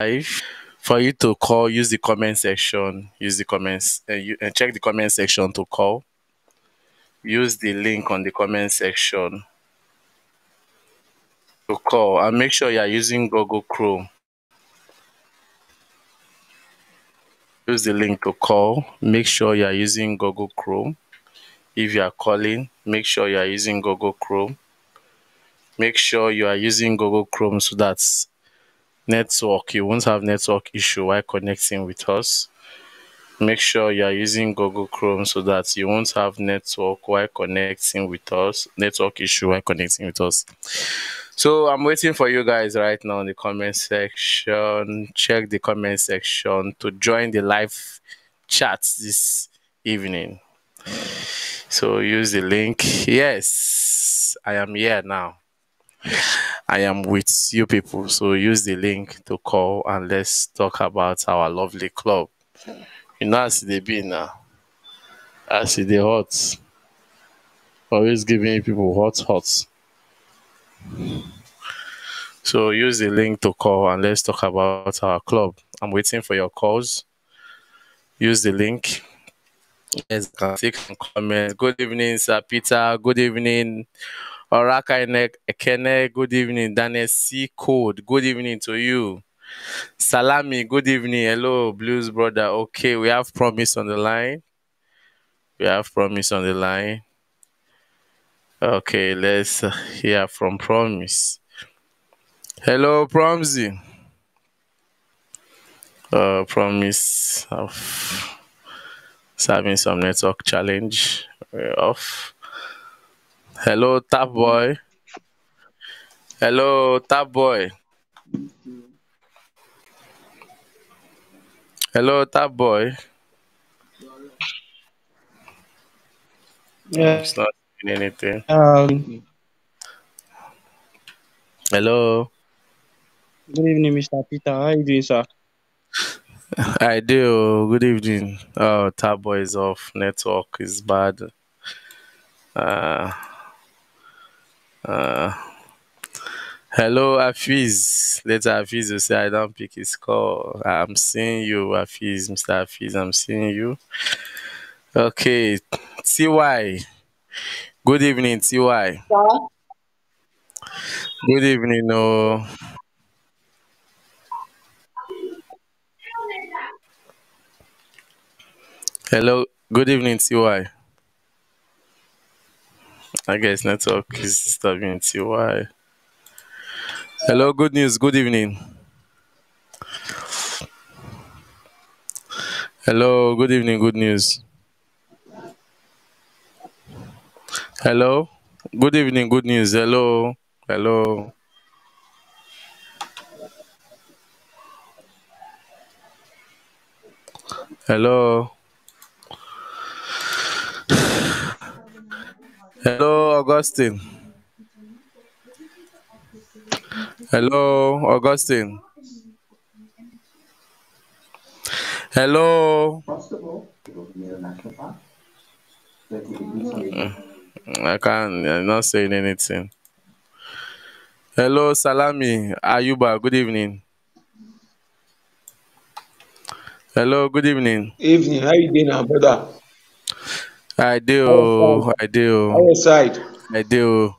live. For you to call, use the comment section. Use the comments and, you, and check the comment section to call. Use the link on the comment section to call and make sure you are using Google Chrome. Use the link to call. Make sure you are using Google Chrome. If you are calling, make sure you are using Google Chrome. Make sure you are using Google Chrome so that network you won't have network issue while connecting with us. Make sure you are using google chrome so that you won't have network while connecting with us network issue while connecting with us. So i'm waiting for you guys right now in the comment section. Check the comment section to join the live chat this evening. So use the link. Yes i am here now I am with you people. So use the link to call and let's talk about our lovely club. You know, as they be now, as they hot, always giving people hot, hot. So use the link to call and let's talk about our club. I'm waiting for your calls. Use the link. Yes, take some comments. Good evening, Sir Peter. Good evening. Oraka Ekene, good evening. Daniel C. Code, good evening to you. Salami, good evening. Hello, Blues brother. Okay, we have Promise on the line. We have Promise on the line. Okay, let's hear from Promise. Hello, Promsy. Uh, Promise of having some network challenge. We're off. Hello, Tap Boy. Hello, Tap Boy. Hello, Tap Boy. Yeah. It's not doing anything. Um, Hello. good evening, Mr. Peter. How are you doing, sir? I do. Good evening. Oh, Tap Boy is off. Network is bad. Uh, uh, hello, Afiz. Later, Afiz will say, I don't pick his call. I'm seeing you, Afiz. Mr. Afiz, I'm seeing you. Okay. TY. Good evening, TY. Good evening, no. Hello, good evening, TY. I guess network is disturbing why. Hello, good news, good evening. Hello, good evening, good news. Hello, good evening, good news. Hello, hello. Hello. Hello, Augustine. Hello, Augustine. Hello. I can't, I'm not saying anything. Hello, Salami. Ayuba, good evening. Hello, good evening. Evening, how you doing brother? I do, I do, your side? I do,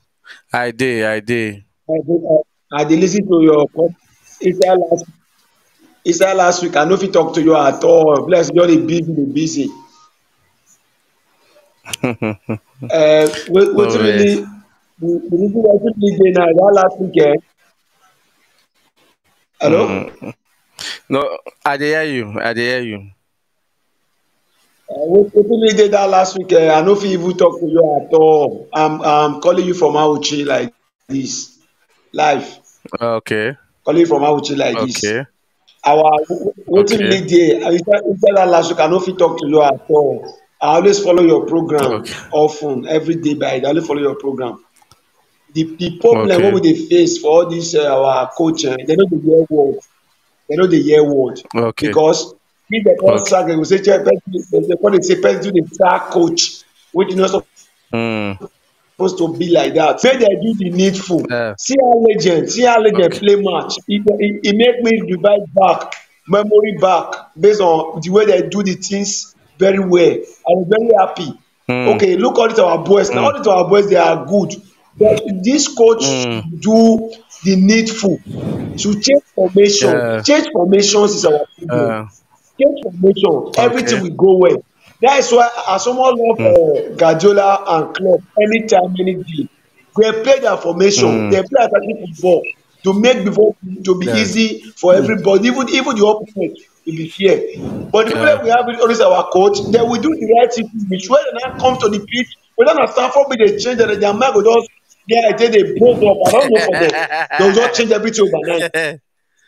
I did, I did. I dey I dey lis ten to your inside last inside last week. I no fit talk to you at all. Bless you, dey busy, dey busy. Uh, wetin really the the reason why really dey now that last week eh? Hello? Mm. No, I dey hear you. I dey hear you. Wetin really dey that last week eh? I no fit even talk to you at all. I'm I'm calling you from Auchi like this live. Okay. Calling you from Auchi like this. Okay. our wetin really dey inside inside that last week i no fit talk to you at all i always follow your program Okay. of every day by i always follow your program the the problem wey we dey face for all this uh, our coach eh they no dey hear word they no dey hear word Okay. because if dem don Okay. sack dem go say dey come dey say person dey sack coach which you no suppose Mm. supposed to be like that. Make dem do the needful. Yeah. See how legend, see how legend Okay. play match. E e e make me revive back, memory back based on the way they do the things very well. I was very happy. Mm. Okay, look all these our boys. Now all these our boys they are good. But this coach Mm. do the needful. Should change formation. Yeah. Change formations is our problem Uh, change formation everything Okay. will go well. That is why as someone love uh, guardiola and club anytime any day. They play their formation. Mm. they play attacking football to make before to be Yeah. easy for everybody even even the opponent will be fair. But the Yeah. problem we have with always our coach they will do the right thing which when they now come to the pitch whether na stanford be dey change their their mind go just yeah i take dey break up. I don know for them. They go just change everything overnight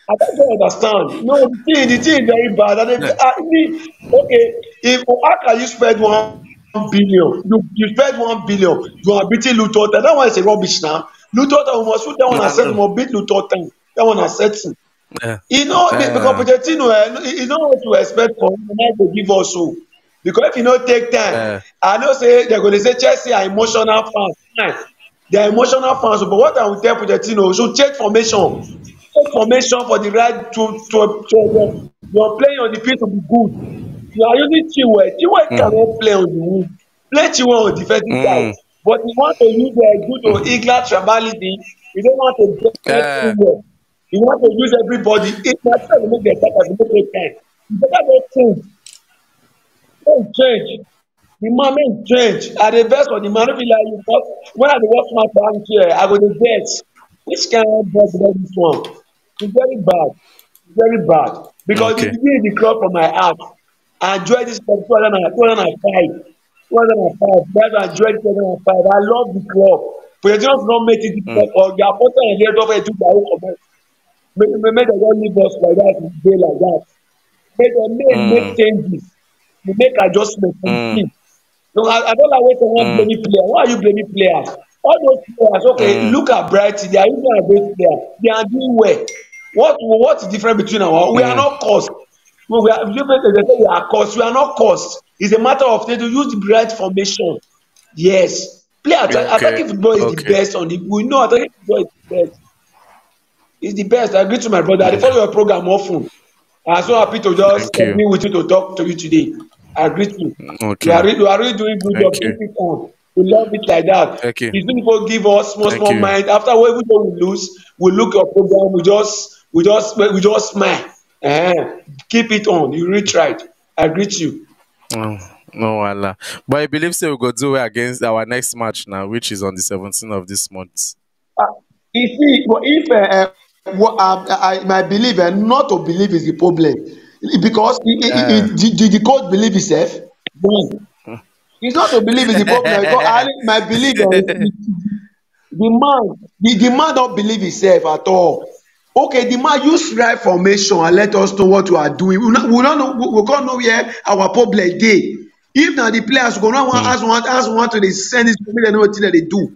I don't understand. No, the thing, the thing is very bad. And if, I mean, okay, if how can you spend one billion? You you spend one billion, you are beating Luton. That one is a rubbish now. Luton, we must put that one no. We must beat Luton. That one aside. yeah. You know, Uh. because Pochettino, eh, you know what to expect from him. To give us so. Because if you no take time, Uh. I know say they're going to say Chelsea are emotional fans. Fine. They are emotional fans, but what I will tell Pochettino, should change formation. Formation for the right to to to you are playing on the pitch to be good. You are using Chiwe. Chiwe Mm. cannot play on the wing. Play Chiwe on defensive Mm. side. But you want to use the good to England tribalism. You don't want to get Uh. everywhere. You want to use everybody. It na try to make the attackers make it time. You better not change. Don't change. The man make change. I dey vex for the man. No be like you because when I dey watch match for am here, I go dey vex. Which kind of vex be this one? It's very bad. It's very bad. Because Okay. okay. it be the club from my heart. I enjoy this club two thousand and two thousand and five. Two thousand and five. That's why I enjoy two thousand and five. I love the club. Pochettino not make it difficult or their person and their doctor do their own comment. Make make make dem just leave us like that dey like that. Make dem make Mm. make changes. We make adjustment for the Mm. No, I, I don't like when someone Mm. blaming players. Why are you blaming players? All those players, okay, Mm. look at Brighton. They are even a great player. They are doing well. What what's the difference between our? We are not. No, we are. We are cost. We are not cost. It's a matter of they to use the right formation. Yes, play attack. Okay. Attacking football is the best on the. We know attacking football is the best. It's the best. I agree to my brother. I follow your program often. I'm so happy to just be with you to talk to you today. I agree to you. Okay. You are, really, you are really doing good Thank job. you. Keep it on. We love it like that. Thank you. These people give us small, Thank small you. mind. After day we lose, we look your program. We just, we just, we just smile. uh Keep it on. You really right I agree to you. Oh, no wahala. But I believe say we go do well against our next match now, which is on the 17th of this month. Uh, you see, but if uh, uh, what, um, I, my belief and not to believe is the problem because he, he, Uh. he, did, did the coach believe himself? No. It's not to believe is the problem because I, my belief the, the man the, the man don't believe himself at all. Okay, the man use right formation and let us know what we are doing. We no we no know we, can't know where our problem dey. If na the players go now wan ask one ask one to dey send this people they know wetin dem dey do.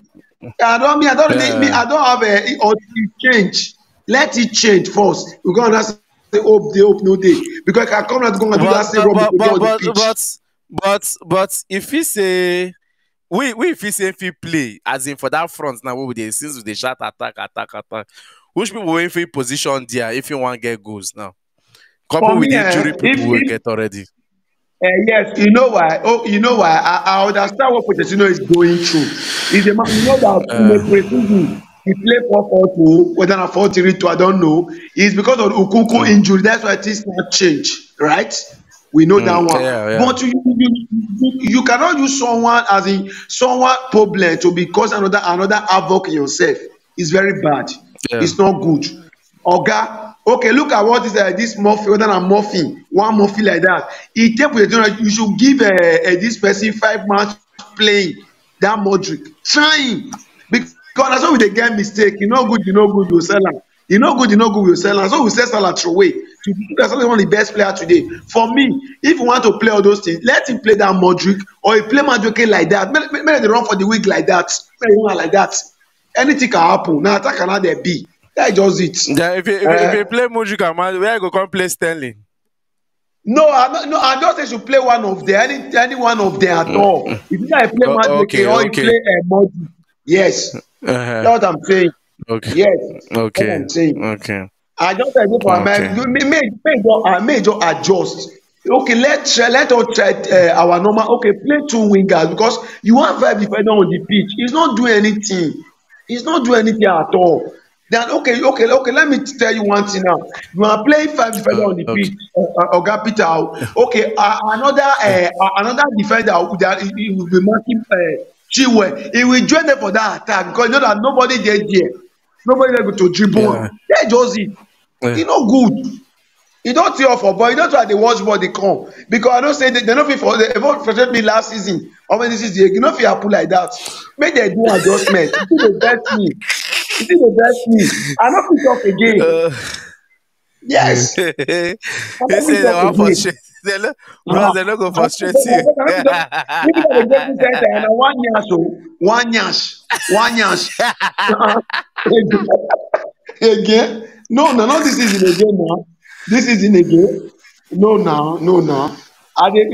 I don't mean I don't Yeah. me I don't have a until it change. Let it change first. We go understand say hope dey hope no dey because I come out go and do that same rubbish but, the but, pitch. but, but, but if he say we we if he say he play as in for that front now we dey since we dey shout attack attack attack which people wey fit position there if you wan get goals now couple For with me, the eh, injury if- people wey if- get already. Uh, yes, you know why. Oh, you know why. I, I understand what Pochettino is going through. He's a man. You know that Uh. in the preseason he play four four two, whether na four three two, I don't know. It's because of Nkunku injury. That's why things not change, right? We know that one. yeah, yeah. But you, you, you, cannot use someone as in someone problem to be cause another another havoc in yourself. It's very bad. Yeah. It's not good. Oga, okay, look at what is uh, this muffin, whether na muffin, one muffin like that. E take Pochettino, you should give uh, uh, this person five match playing that Modric. Try him. Because that's why we dey get mistake. You no good, you no good, you sell am. You no good, you no good, you sell am. So we sell Salah throway. To be that's one of the best player today. For me, if you want to play all those things, let him play that Modric or he play Madueke like that. Make, make, run for the week like that. Make run like that. Anything can happen. Na attack na there be. That just it. Yeah, if you, if, you- if you play Mudryk and Man, where you go come play Sterling? No, I no, no, I just say you should play one of them, any any one of them at all. If you play Oh, Madueke okay, or you okay. play uh, Modric, Yes. Uh-huh. That's what I'm saying. Okay. Yes. That's what Okay. I'm saying. Okay. I just you for Okay. America, may, may, may, just, uh, may just adjust. Okay, let try, let us try uh, our normal. Okay, play two wingers because you want five defender on the pitch. He's not doing anything. He's not doing anything at all. Then okay, okay, okay. Let me tell you one thing now. You are playing five defender Uh, on the okay. pitch. Uh, Oga Peter. Okay, uh, another uh, another defender that he, he will be marking uh, Chiwe. He will join them for that attack because you know that nobody there there. Nobody there to dribble. Yeah. Yeah. just it. Yeah. e no good You don't tear for boy. You don't try to watch boy they come because I don't say they, they don't feel for they even frustrate me last season. How many this is the you know if you happen like that, make they do adjustment. you see the best me. Me. I don't pick up again. Uh, yes. they say they want ah. frustrate. They look, bro, they go frustrate you. Me one yash, one one. Again? No, no, not this season again, man. This season again no na no na i dey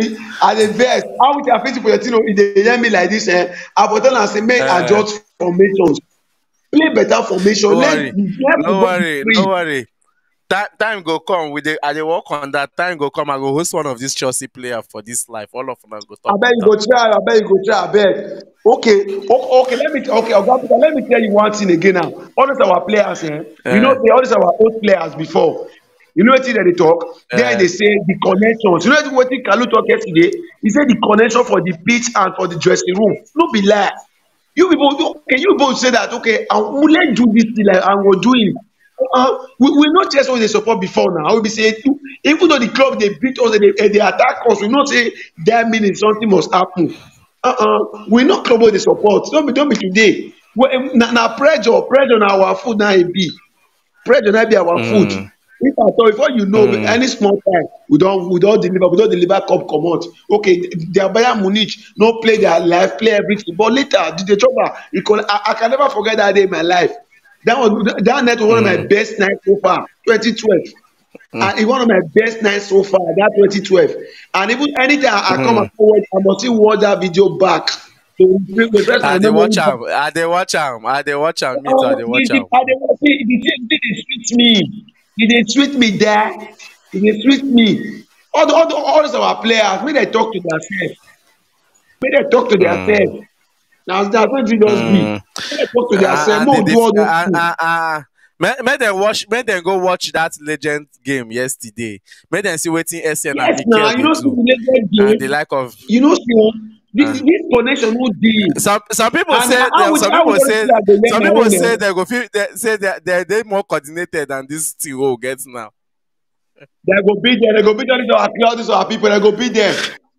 i dey vex how we dey fit pochettino e dey hear me like this eh i for tell am say make Uh, adjust formations play better formation no let worry. let No worry. be No free worry. Time, time go come. We dey, I dey work on that. Time go come. I go host one of these Chelsea players for this life. All of us go talk. abeg you go try abeg you go try abeg okay okay let me okay oga peter let me tell you one thing again now all those our players eh you know Uh, say all those our old players before you know dem dey talk? There uh, dey say the connections. You know wetin kalu talk yesterday? He say the connection for the pitch and for the dressing room. No be lie. You people you- okay you people say that okay and we let's do this thing like and we do it. Uh, we we no chase wey dey support before now. We be say even though the club dey beat us dey dey attack us we know say that meaning something must happen. Uh uh we no club wey dey support. No be no be today. Well, na na pressure pressure na our food na e be. Pressure na be our food. mm, if at all before you know mm, any small time we don we don deliver we don deliver cup comot okay their bayern munich no play their life play everything but later the choba con i i can never forget that day in my life that one that night was one of my mm, best nights so far twenty twelve mm, and e one of my best nights so far that twenty twelve and even anytime i, I come mm. forward i must still watch that video back my I dey watch am. I dey watch am. I dey watch am. Me too. I Oh, dey the, watch am. The thing dey sweet me. E dey sweet me there. E dey sweet me. All the, all the, all those our players, make dem talk to themselves. Make dem talk to Mm, themselves. Na na so it just be. mm. Make dem talk to Uh, themselves. and Make the we do all those uh, things. uh, uh, make, make them watch. Make them go watch that legend game yesterday. Make them see Essien and Yes, na Mikel you dey know see the legend and the game. like of. You know see one. This, Uh, this connection no dey. some some people And say we some people say dey some people say they go feel they say they they they more coordinated than this team wey we get now. They go beat them. They go beat all these our players, these our people. They go beat them.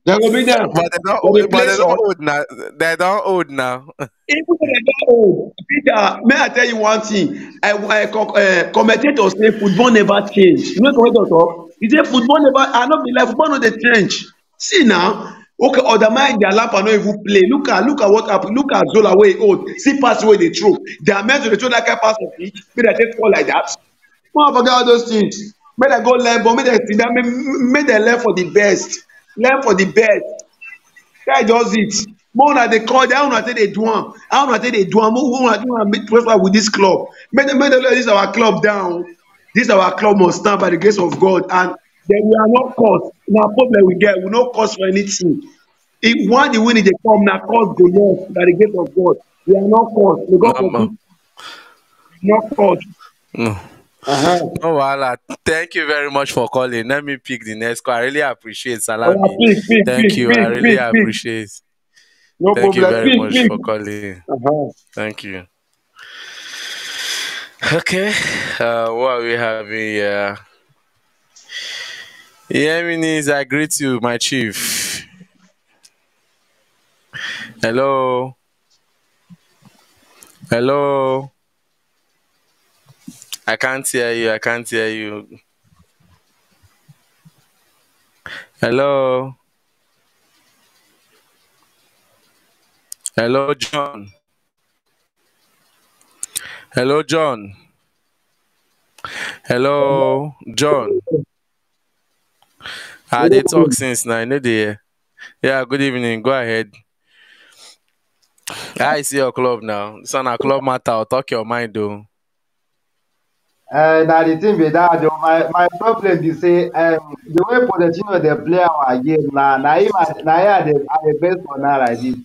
They go beat them. But they don't But they but they don't old now. They don't old now. even when they don old peter may i tell you one thing i i uh, commentator say football never change you know commentator talk he say football never i no be like football no dey change see now Okay, undermine their lamp and not even play. Look at look at what happened. Look at Zola where oh, he hold. See pass where they throw. Their men meant to throw that kind pass of me. May they take fall like that. Come on, forget all those things. May they go learn, but may they see that. May they learn for the best. Learn for the best. That does it. More than they call, I don't know they do one. I don't know they do one. More than I make prosper with this club. May they, may they let this our club down. This our club must stand by the grace of God, and then we are not caught. Na problem we get we no cause for anything if one the winning dey come na cause go lost by the grace of god we are not cause may god Um, forgive not cause. no. Uh-huh. No wahala. Thank you very much for calling. Let me pick the next call. I really appreciate oya Salami. pick pick Thank pick you. I really pick pick appreciate. no Thank you very pick much pick. for calling. Uh-huh. Thank you. Okay. Uh, what are we having here? Yeminis, I greet you, my chief. Hello. Hello. I can't hear you. I can't hear you. Hello. Hello, John. Hello, John. Hello, John. Ah, they talk since now. I know they. Yeah, good evening. Go ahead. I see your club now. This on a club matter. Talk your mind though. Uh, na the thing be that oh, my my problem be say um, the way Pochettino dey play our game na na him na him I dey I dey best for now like this.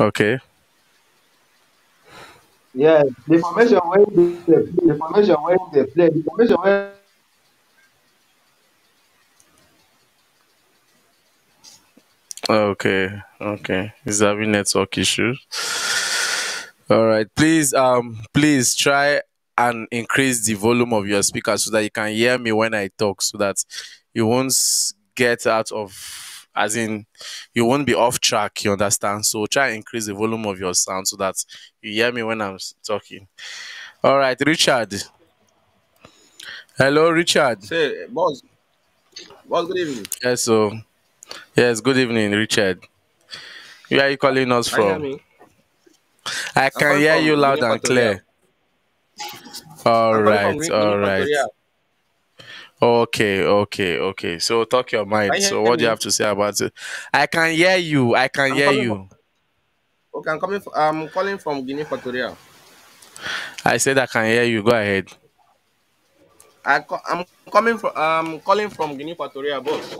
Okay. Yes, the formation he dey play, the formation he dey play, the formation wey Okay. Okay. He's having network issues. All right. Please, um, please try and increase the volume of your speaker so that you can hear me when I talk, so that you won't get out of, as in, you won't be off track. You understand? So try and increase the volume of your sound so that you hear me when I'm talking. All right, Richard. Hello, Richard. Say, boss, boss, good evening. Yes, so yes, good evening, Richard. Where are you calling us Can you hear from? I can hear you loud and clear. All I'm calling from right, all right. Okay, okay, okay. So talk your mind. So what do you have to say about it? I can hear you. I can hear you. Okay, I'm coming. From, I'm calling from Guinea Equatorial. I said I can hear you. Go ahead. I co- I'm coming from. I'm calling from Guinea Equatorial, boss.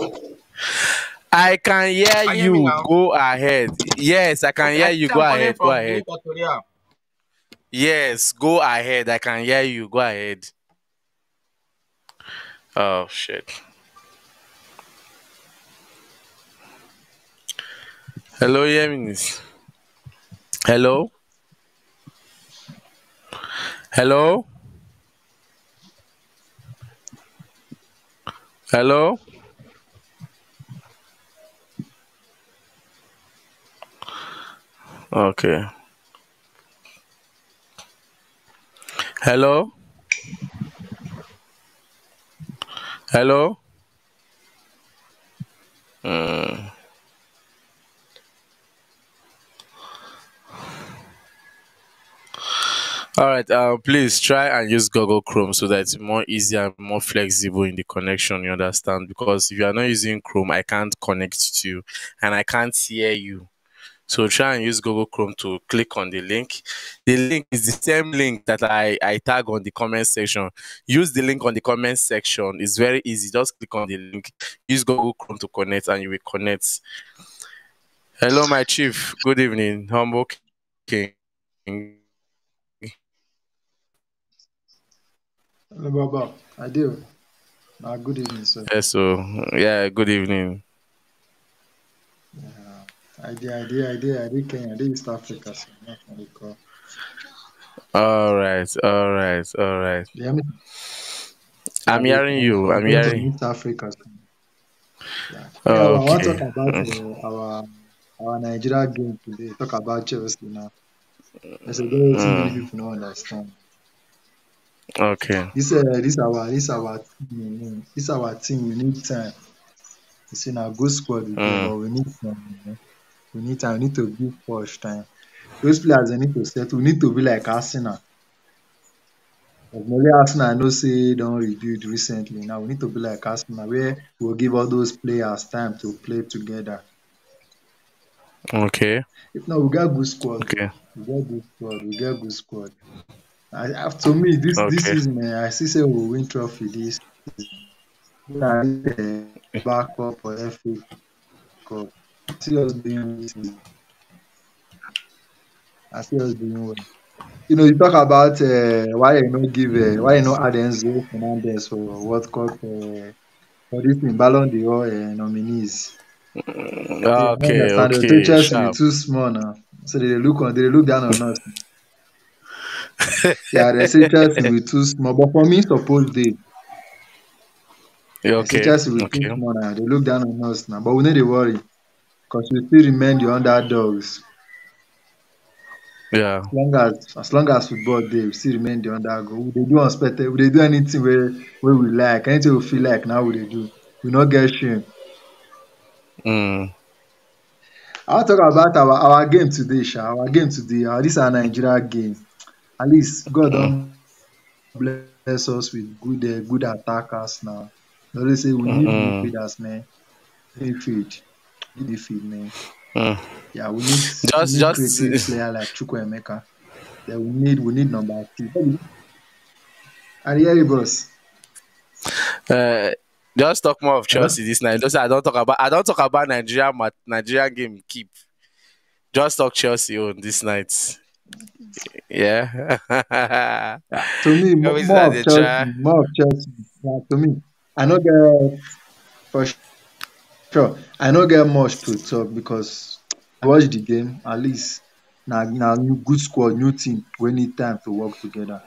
I can hear Can you. Go ahead. Yes, I can Okay, hear I you. Go ahead. Go ahead. Yes, go ahead. I can hear you. Go ahead. Oh shit. Hello, Yeminis. Hello? Hello? Hello? Okay. Hello? Hello? Mm. All right. Uh, please try and use Google Chrome so that it's more easy and more flexible in the connection. You understand? Because if you are not using Chrome, I can't connect to you and I can't hear you. So try and use Google Chrome to click on the link. The link is the same link that I, I tag on the comment section. Use the link on the comment section. It's very easy. Just click on the link. Use Google Chrome to connect and you will connect. Hello, my chief. Good evening. Humble King. Hello, Baba. I do. Uh, good evening, sir. Yes, so yeah, good evening. Yeah. I did, I did, I did, I did Kenya, I did East Africa, so not the call. All right, all right, all right. Me? I'm hearing you. I'm hearing. East Africa. So, yeah. Yeah, well, I want to talk about Okay. uh, our our Nigeria game today. Talk about Chelsea now. There's a very Mm, people don't understand. okay. This uh, this our this our team, this our team. We need time. You see, now good squad we Mm, but we need time. You know? We need time. We need to give Poch time. Those players they need to settle. We need to be like Arsenal. Only Arsenal I know say don't rebuild recently. Now we need to be like Arsenal where we'll give all those players time to play together. okay. If not, we got good squad. Okay. We got good squad. We got good squad. I, to me, this this Okay. season, eh, I see say we'll win trophy this season. Back up for FA Cup. See us doing this season. I see us doing well. You know, you talk about uh, why you not give, uh, why you not add Enzo Fernandez for World Cup uh, for this thing, Ballon d'Or uh, nominees. Mm, Okay. Okay. Chelsea we Sharp. too small now, so they look on, they look down on us. Yeah, they say Chelsea we too small, but for me, suppose they. Okay. Chelsea we too Okay. small now. They look down on us now, but we need to worry because we still remain the underdogs. Yeah. As long as as long as football dey, we still remain the underdog. We dey do unexpected. We dey do anything where where we like, anything we feel like. Now we dey do. We not get shame. Mm, I want to talk about our our game today, Sha. Our game today. Uh, this our Nigeria game. At least God mm, bless us with good uh, good attackers now. They always say we need mm, midfielders, man. Midfield, midfield, man. Mm. Yeah, we need Just, we need just. creative player like Chukwuemeka. Then we need we need number two. Are you boss? Uh, just talk more of? Chelsea this night. Just I don't talk about I don't talk about Nigeria Nigeria game keep. Just talk Chelsea on this night. Yeah. Yeah. To me, mo- Always more of Chelsea, more of Chelsea. Yeah, to me, I know get for sure. I don't get much to talk because I watch the game. At least now, now new good squad, new team. We need time to work together.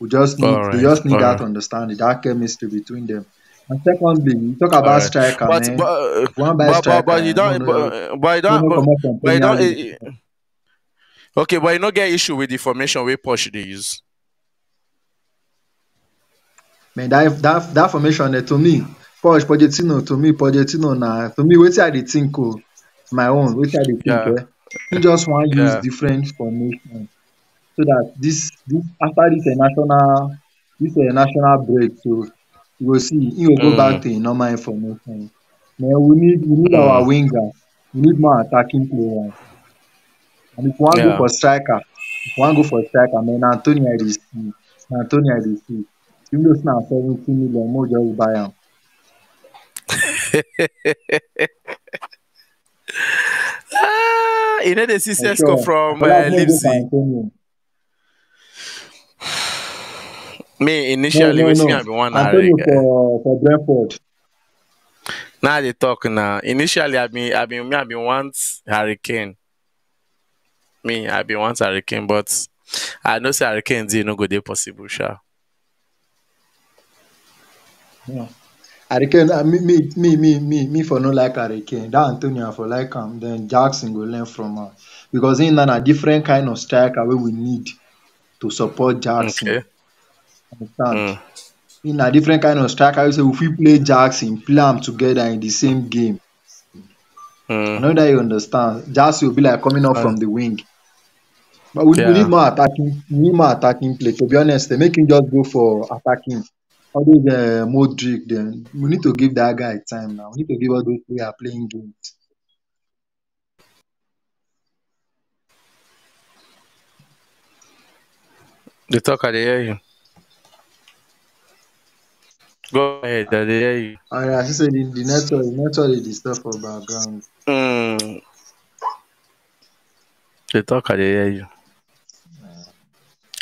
We just need All they right. just need All that right. understanding, that chemistry between them. And secondly, you talk about right. striker, But man. but One by but but, striker, but you eh, don't no, no, but, but you don't no but, come up from but you don't League. eh, eh, okay, but you don't get issue with the formation we push they use. Man, that that that formation to me, Poch Pochettino to me, Pochettino na to me, wetin I dey think oh, my own, wetin I dey think Yeah. eh, he just wan use Yeah. different formation so that this this after this uh, national this uh, national break so you go see he go go back Mm, to him normal information. Man, we need we need our mm, wingers, we need more attacking players, and if you wan go yeah. for striker, if wan go for striker, man, na Anthony I dey see, na Anthony I dey see. Even though say na seventy million, mo just buy am. Ah, you know the For CCS sure. come from uh, Leipzig. Me initially no, see me no. I be one Antonio for for Brentford. Now they talk now. Initially I been I been me I been once Hurricane. Me I been once Hurricane, but I know say Hurricane dey no go dey possible, sha. Yeah. Harry Kane, uh, me, me, me, me, me, me for no like Harry Kane. That Antonio for like him. Then Jackson go learn from am because na a different kind of striker wey we need to support Jackson. Okay. Understand? Mm. In a different kind of striker, we say if we play Jackson, play am together in the same game. I Mm. know that you understand. Jackson will be like coming up Uh, from the wing. But we, we need more attacking. We need more attacking play. To be honest, they make him just go for attacking. All those uh, Modric, then we need to give that guy time now. We need to give all those players playing games. The talk I hear you. Go ahead, I hear you. And as I said, the, the network, the network is the stuff for background. Mm. The talk I hear you.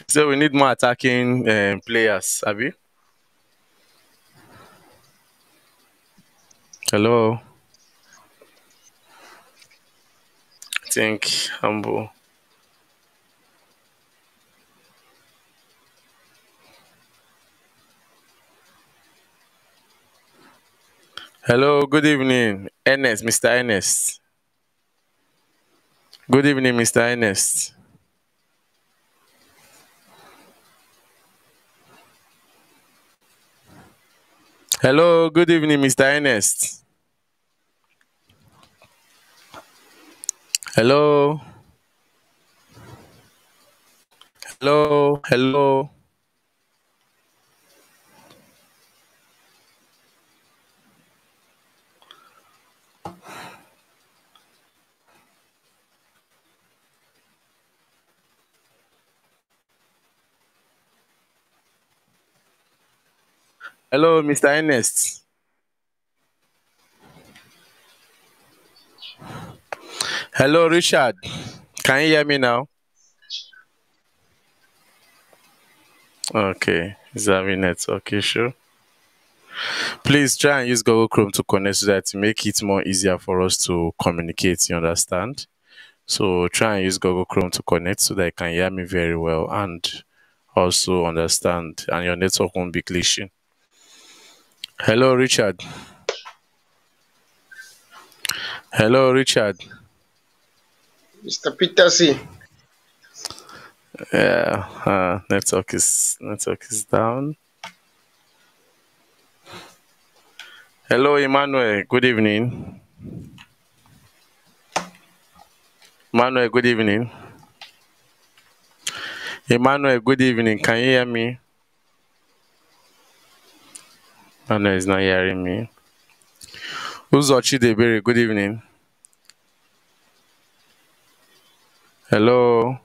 So we need more attacking um, players, Abi. Hello. I think humble. Hello, good evening, Ernest, Mr. Ernest. Good evening, Mr. Ernest. Hello, good evening, Mr. Ernest. Hello, hello, hello. Hello, Mr. Ernest. Hello, Richard. Can you hear me now? Okay, is having network issue. Please try and use Google Chrome to connect so that to make it more easier for us to communicate. You understand? So try and use Google Chrome to connect so that you can hear me very well and also understand, and your network won't be glitching. Hello, Richard. Hello, Richard. Mr. Peter C. Yeah, uh, network is network is down. Hello, Emmanuel. Good evening. Emmanuel, good evening. Emmanuel, good evening. Can you hear me? Emmanuel is not hearing me. Who's Uzo Chidebere, good evening. Hello.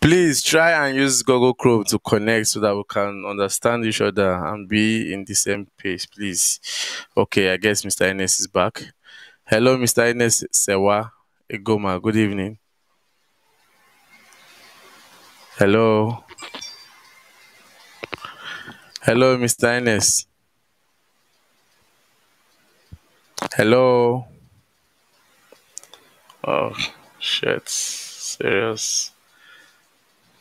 Please try and use Google Chrome to connect so that we can understand each other and be in the same page, please. Okay, I guess Mr. Ines is back. Hello, Mr. Ines Sewa Egoma. Good evening. Hello. Hello, Mr. Ines. Hello. Oh, shit. Serious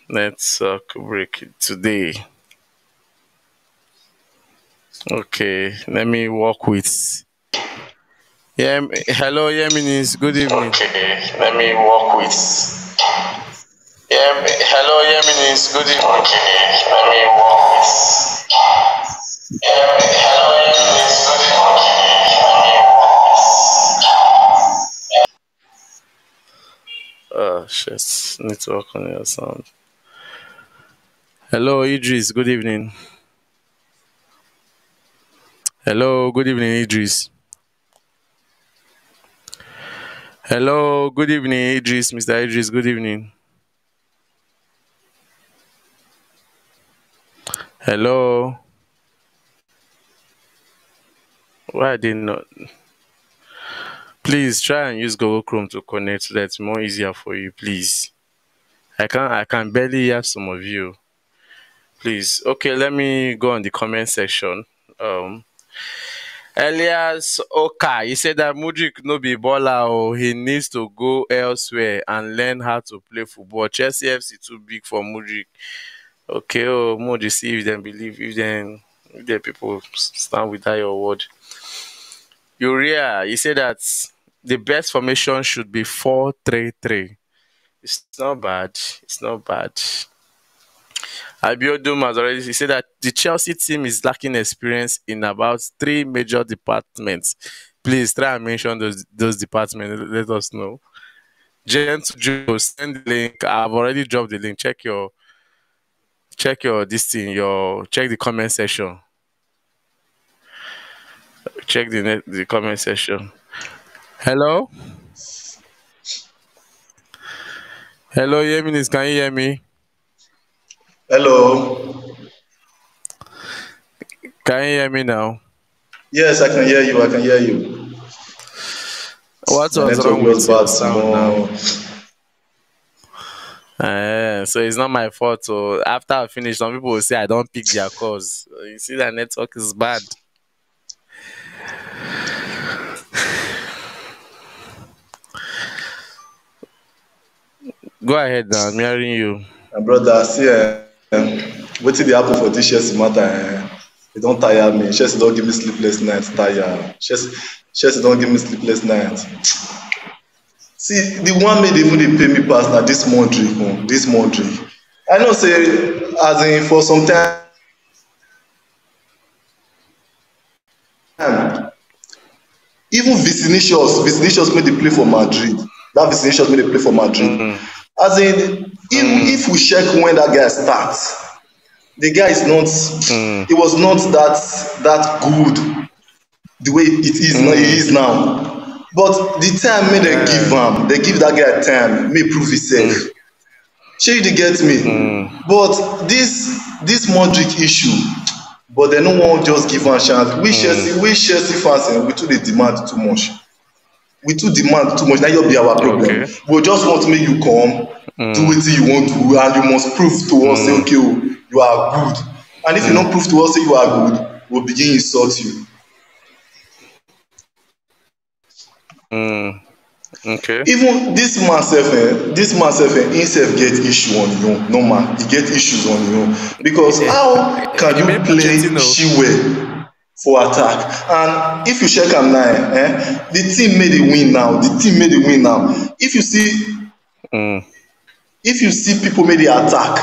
network break it today. Okay, let me work with. Yeah, hello, Yeminis. Good evening. Okay, let me work with. Yeah, hello, Yeminis. Good evening. Okay, let me work with. Oh shit, need to work on your sound. Hello, Idris. Good evening. Hello, good evening, Idris. Hello, good evening, Idris. Mr. Idris, good evening. Hello. Why did not? Please try and use Google Chrome to connect so that it's more easier for you, please. I can I can barely hear some of you. Please. Okay, let me go on the comment section. Um Elias Oka, he said that Mudryk no be baller or he needs to go elsewhere and learn how to play football. Chelsea FC too big for Mudryk. Okay, oh see if them believe if then if the people stand with that your word. Uria, he said that the best formation should be 4-3-3. It's not bad. It's not bad. Abiodun has already he said that the Chelsea team is lacking experience in about three major departments. Please try and mention those those departments. Let us know. Gent Joe, send the link. I've already dropped the link. Check your check your this thing, your check the comment section. Check the net, the comment section. Hello? Hello, Yeminis, can you hear me? Hello. Can you hear me now? Yes, I can hear you. I can hear you. What was wrong with your sound now? Eh, so it's not my fault. So after I finish, some people will say I don't pick their calls. You see that network is bad. Go ahead now, I'm hearing you. My brother, see, uh, wetin dey happen for this Chelsea matter? Uh, e don tire me. Chelsea don give me sleepless nights. Tire. Chelsea, Chelsea don give me sleepless nights. See, the one dey even dey pay me pass na this Mudryk. Um, this Mudryk. I know say, as in for some time, even Vinicius, Vinicius wey dey play for Madrid. That Vinicius wey dey play for Madrid. Mm, As in, if, mm, if we check when that guy start, the guy is not, mm, he was not that that good the way it is now. He mm, is now. But the time may they give am, they give that guy time, may prove himself. mm, Shey you dey get me? mm, But this this Modric issue, but they no wan just give am chance. We mm, Chelsea, we Chelsea fans, eh, we too dey demand too much. we too demand too much. Na your be our problem. Okay. we just want make you come do Mm, wetin you wan do and you must prove to us say mm, okay o you are good. And if you no mm, prove to us say you are good we will begin insult you mm, okay. even this man sef eh this man sef eh him sef get issue on him own normal he get issues on him own because Eh, how can You you play Pochettino? chilwell for attack? And if you check am now eh eh, the team may dey win now. The team may dey win now. If you see Mm, if you see people may dey attack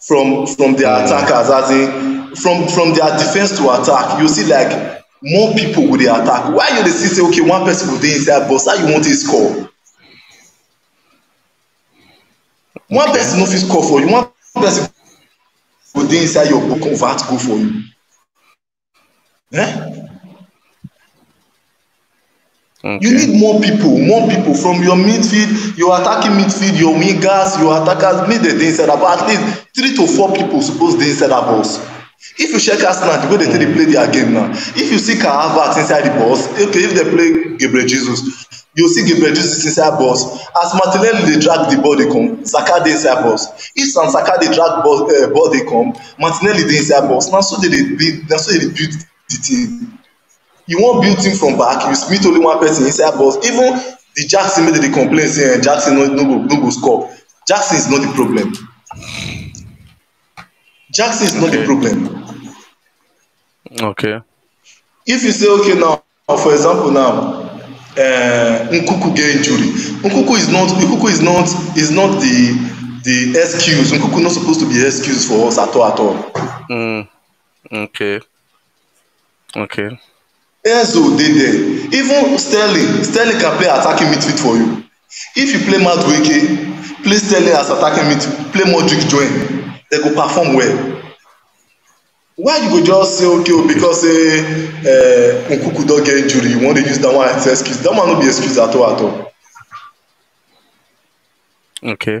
from from their mm, attackers as in from from their defence to attack you see like more people go dey attack why you dey see say okay one person go dey inside box how you wan take score one person no fit score for you one person go dey inside your box convert goal for you eh Okay. You need more people, more people from your midfield, your attacking midfield, your wingers, your attackers, make dem dey inside that box. At least three to four people suppose dey inside that box. If you check Arsenal, the way they take dey play their game now, if you see Kai Havertz inside the box, okay, if they play Gabriel Jesus, you see Gabriel Jesus inside box. As Martinelli dey drag the ball dey come, Saka dey inside box. If San Saka dey drag ball, uh, ball dey come, Martinelli dey inside box. Na so they dey build, na so they dey build the team. You wan build team from back you meet only one person inside box even the jackson wey dey dey complain say uh, jackson no no go no go score. Jackson is not the problem. Jackson is not the problem Okay. if you say okay now for example now uh, nkuku get injury nkuku is not nkuku is not is not the the excuse nkuku no suppose to be excuse for us at all at all Mm. Okay. Okay. Enzo dey there even Sterling Sterling can play attacking midfield for you if you play Madueke play Sterling as attacking midfield play Modric join dem go perform well why you go just say okay o because say uh, Nkuku don get injury you wan dey use that one as excuse? That one no be excuse at all at all. Okay.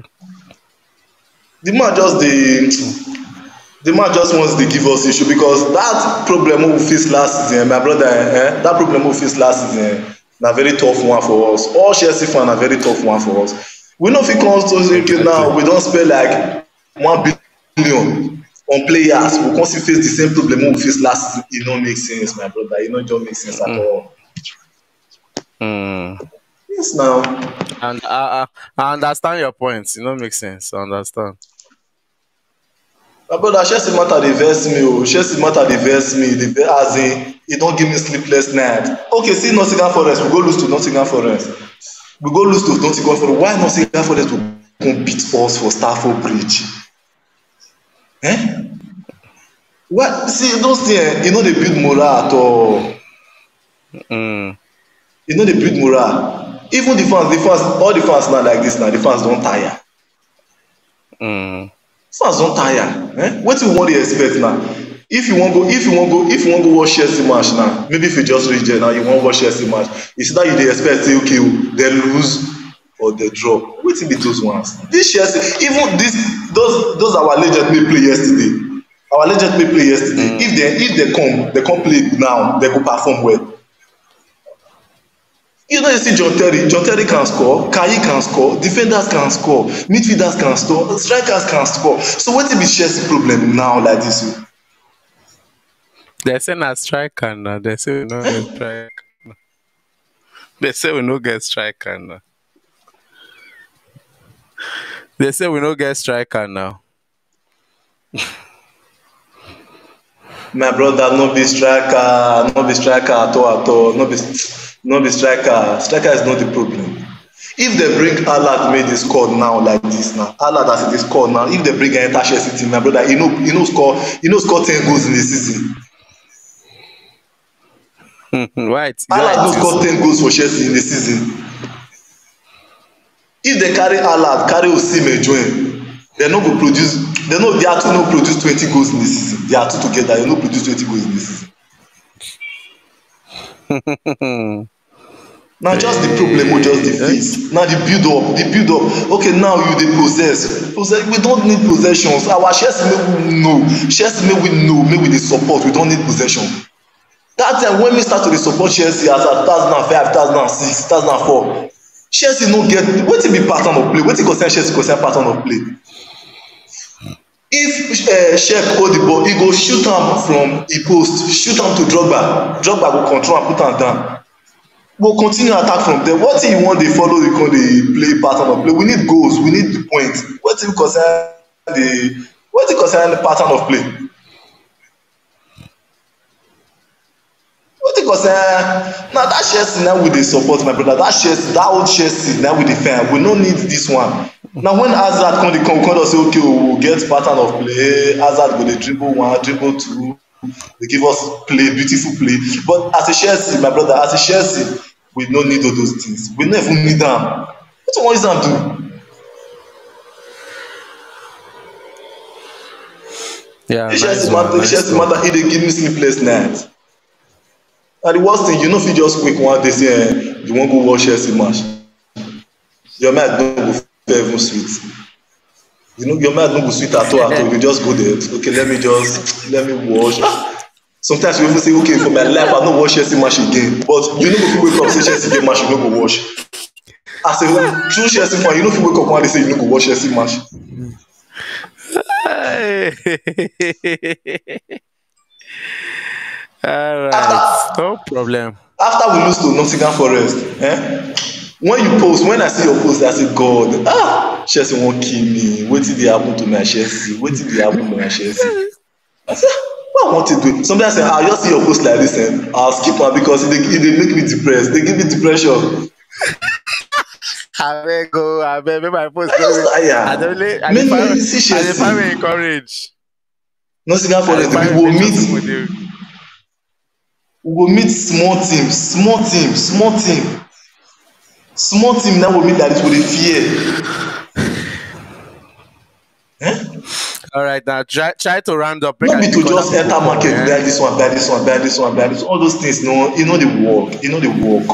the man just dey the man just wants dey give us issue because that problem wey we face last season eh, my brother eh, that problem wey we face last season eh, na very tough one for us. All chelsea fan na very tough one for us. We no fit come to say okay now we don spend like one billion on players we come still face the same problem wey we face last season. E no make sense my brother. E no just make sense at all. Mm. yes now. And I, I, I understand your point. It no make sense. I understand. my brother chelsea matter dey vex me o chelsea matter dey vex me. Dey vex as in e don give me sleepless night. Okay see nottingham forest we go lose to nottingham forest. We go lose to nottingham forest. Why nottingham forest go come beat us for stamford bridge eh? Why? See those things eh e no dey build morale at all. Mm. e no dey build morale. Even the fans the fans all the fans now like this na the fans don tire. Mm. fans don tire eh? Wetin we wan dey expect now? If you wan go if you wan go if you wan go watch chelsea match now maybe if you just reach there now you wan watch chelsea match it's either you dey expect say okay o dem lose or dem draw wetin be those ones this chelsea even this those those our legend wey play yesterday our legend wey play yesterday Mm. if dem if dem come dem come play now dem go perform well you know you see john terry john terry can score kayi can score defenders can score midfielders can score strikers can score so wetin be chelsea problem now like this o They say na striker now. They say we no get striker. now. They say we no get striker now. They say we no get striker now. my brother no be striker no be striker at all at all. No be no be striker. Striker is not the problem. If dem bring alad make dey score now like this now alad as e dey score now if dem bring enter chelsea team my brother e no e no score e no score ten goals in a season. Right. alad no score ten goals for chelsea in a season if dem carry alad carry osimhen join dem no go produce dem no their two no produce twenty goals in a season. Their two together dem no produce twenty goals in a season. Na just the problem wey just dey face. Na the build up the build up okay now you dey possess. Possess we don need possessions. Our chelsea make we know. Chelsea make we know make we dey support. We don need possession. That time when me start to dey support chelsea as at two thousand and five two thousand and six two thousand and four chelsea no get wetin be pattern of play? Wetin concern chelsea concern pattern of play? If uh, sheik hold the ball he go shoot am from e post shoot am to drogba. Drogba go control am put am down. Go continue attack from there. Wetin you wan dey follow you come dey play pattern of play? We need goals we need the point wetin concern the wetin concern the pattern of play wetin concern na that chelsea na we dey support my brother that chelsea that old chelsea na we dey find we no need this one. Na when hazard come dey come we come say okay o we get pattern of play. Hazard go dey dribble one dribble two. Dey give us play beautiful play. But as a chelsea my brother as a chelsea we no need all those things. We no even need am. Wetin we wan use am do? Yeah. the nice one, the nice one. matter e dey give me sleepless night na the worst thing you no fit just wake one day say eh you wan go watch Chelsea match your mind no go feel even sweet. You know your mind no go sweet at all at all. You just go there. Okay let me just let me watch sometimes you even say okay for my life i no watch Chelsea match again. But you no go fit wake up say Chelsea get match you no go watch as a true Chelsea fan you no fit wake up one day say you no go watch Chelsea match All right, no problem. after we lose to Nottingham Forest eh when you post when I see your post I say God ah Chelsea wan kill me. Wetin dey happen to my Chelsea? Wetin dey happen to my Chelsea? I say what I want to do sometimes I say ah I just see your post like this and I'll skip am because they, dey e make me depressed. They give me depression. Abeg o abeg make my post I just tire I dey I make dey me find see I dey find me Chelsea encourage. Nottingham I Forest we find go me meet people dey. We go meet small team small team small team. Small team na we meet like this we dey fear. Eh? All right, now try try to round up. No be to just enter market Eh? buy this one buy this one buy this one buy this one. All those things no e no dey work e no dey work.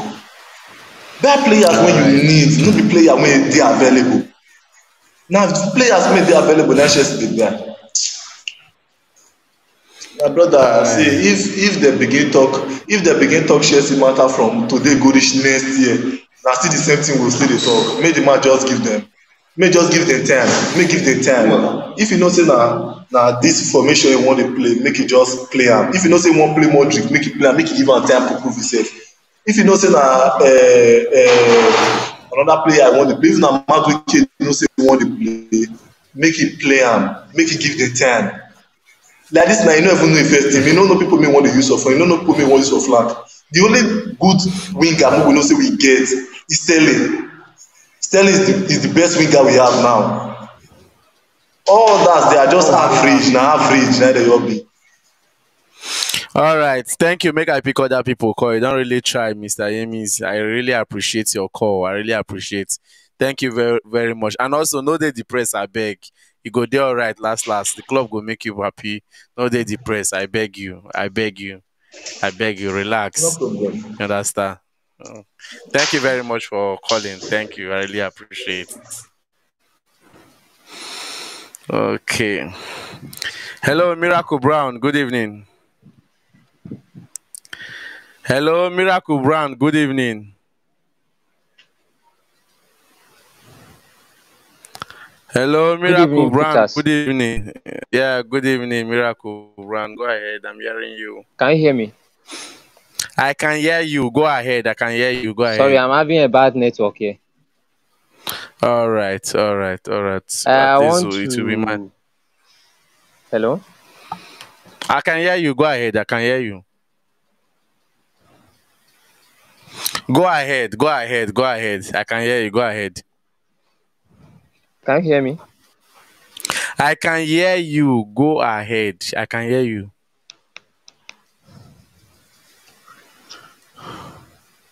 Buy players wey you need no be player wey dey available. Na players wey dey available na chelsea dey buy my brother see if if dem begin talk if dem begin talk chelsea matter from today go reach next year na still the same thing we still dey talk. Make the man just give dem make just give dem time make give dem time. If you know say na na this formation you wan dey play make you just play am. If you know say you wan play modric make you play am make you give am time to prove himself. If you know say na uh, uh, another player i wan dey play if na madueke you know say you wan dey play make you play am make you give dem time like this na you no even know team you no know people wey wan dey use for front you no know people wey wan use for flank the only good winger wey we know say we get is sterling sterling is the is the best winger we have now all that they are just average na average na they all be All right, thank you. Make I pick other people call. You don't really try, Mr. Yemis. I really appreciate your call. I really appreciate. Thank you very very much. And also, no dey depressed. Beg. You go there all right. Last last, the club go make you happy. No dey depressed. I beg you. I beg you. I beg you. Relax. You understand? Uh, Thank you very much for calling. Thank you. I really appreciate it. Okay. Hello, Miracle Brown. Good evening. Hello, Miracle Brown. Good evening. Hello, Good Miracle Brown. Peters. Good evening. Yeah, good evening, Miracle Brown. Go ahead. I'm hearing you. Can you hear me? I can hear you. Go ahead. I can hear you. Go Sorry, ahead. I'm having a bad network here. All right. All right. All right. Uh, I want it will be my. to. Hello? I can hear you. Go ahead. I can hear you. Go ahead. Go ahead. Go ahead. I can hear you. Go ahead. Can you hear me? I can hear you. Go ahead. I can hear you.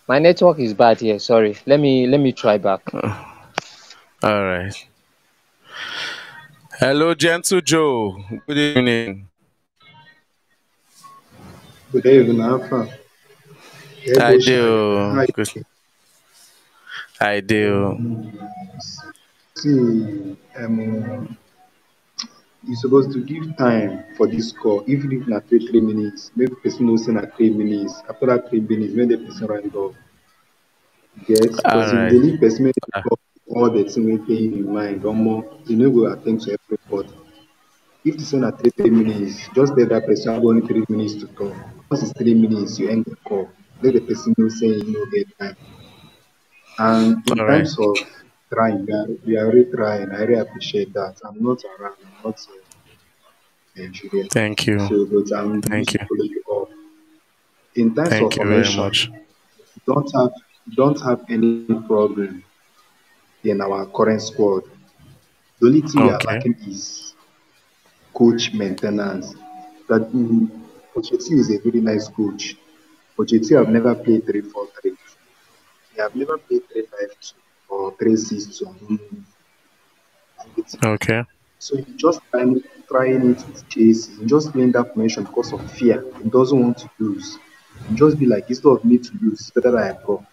My network is bad here. Sorry. Let me let me try back. All right. Hello, Gentle Joe. Good evening. Good evening, Alpha. I do. I do. See, um, you're supposed to give time for this call, even if na three three minutes. Make person know say na three minutes. After that three minutes, make the person round. Get All because if right. you dey leave person dey Uh, all the thing dey in mind, omo, you no go at ten d to everybody. If the na three three minutes, just let that person have only three minutes to talk. Once it's three minutes, you end the call. Let the person know say you know get time. And in All right. terms of trying, we are, we are really trying. I really appreciate that. I'm not around. I'm not uh, Nigeria. Thank you. So, but I'm Thank you. you. In terms of Thank you very formation, much. don't have don't have any problem in our current squad. The only thing we are lacking is coach maintenance. That mm, Pochettino is a very nice coach. Pochettino have never played three four three. He have never played three five two or two. Mm. Okay. So he just trying trying it with Chelsea. He just playing that formation because of fear. He doesn't want to lose. He just be like, instead of me to lose, it's better that I draw.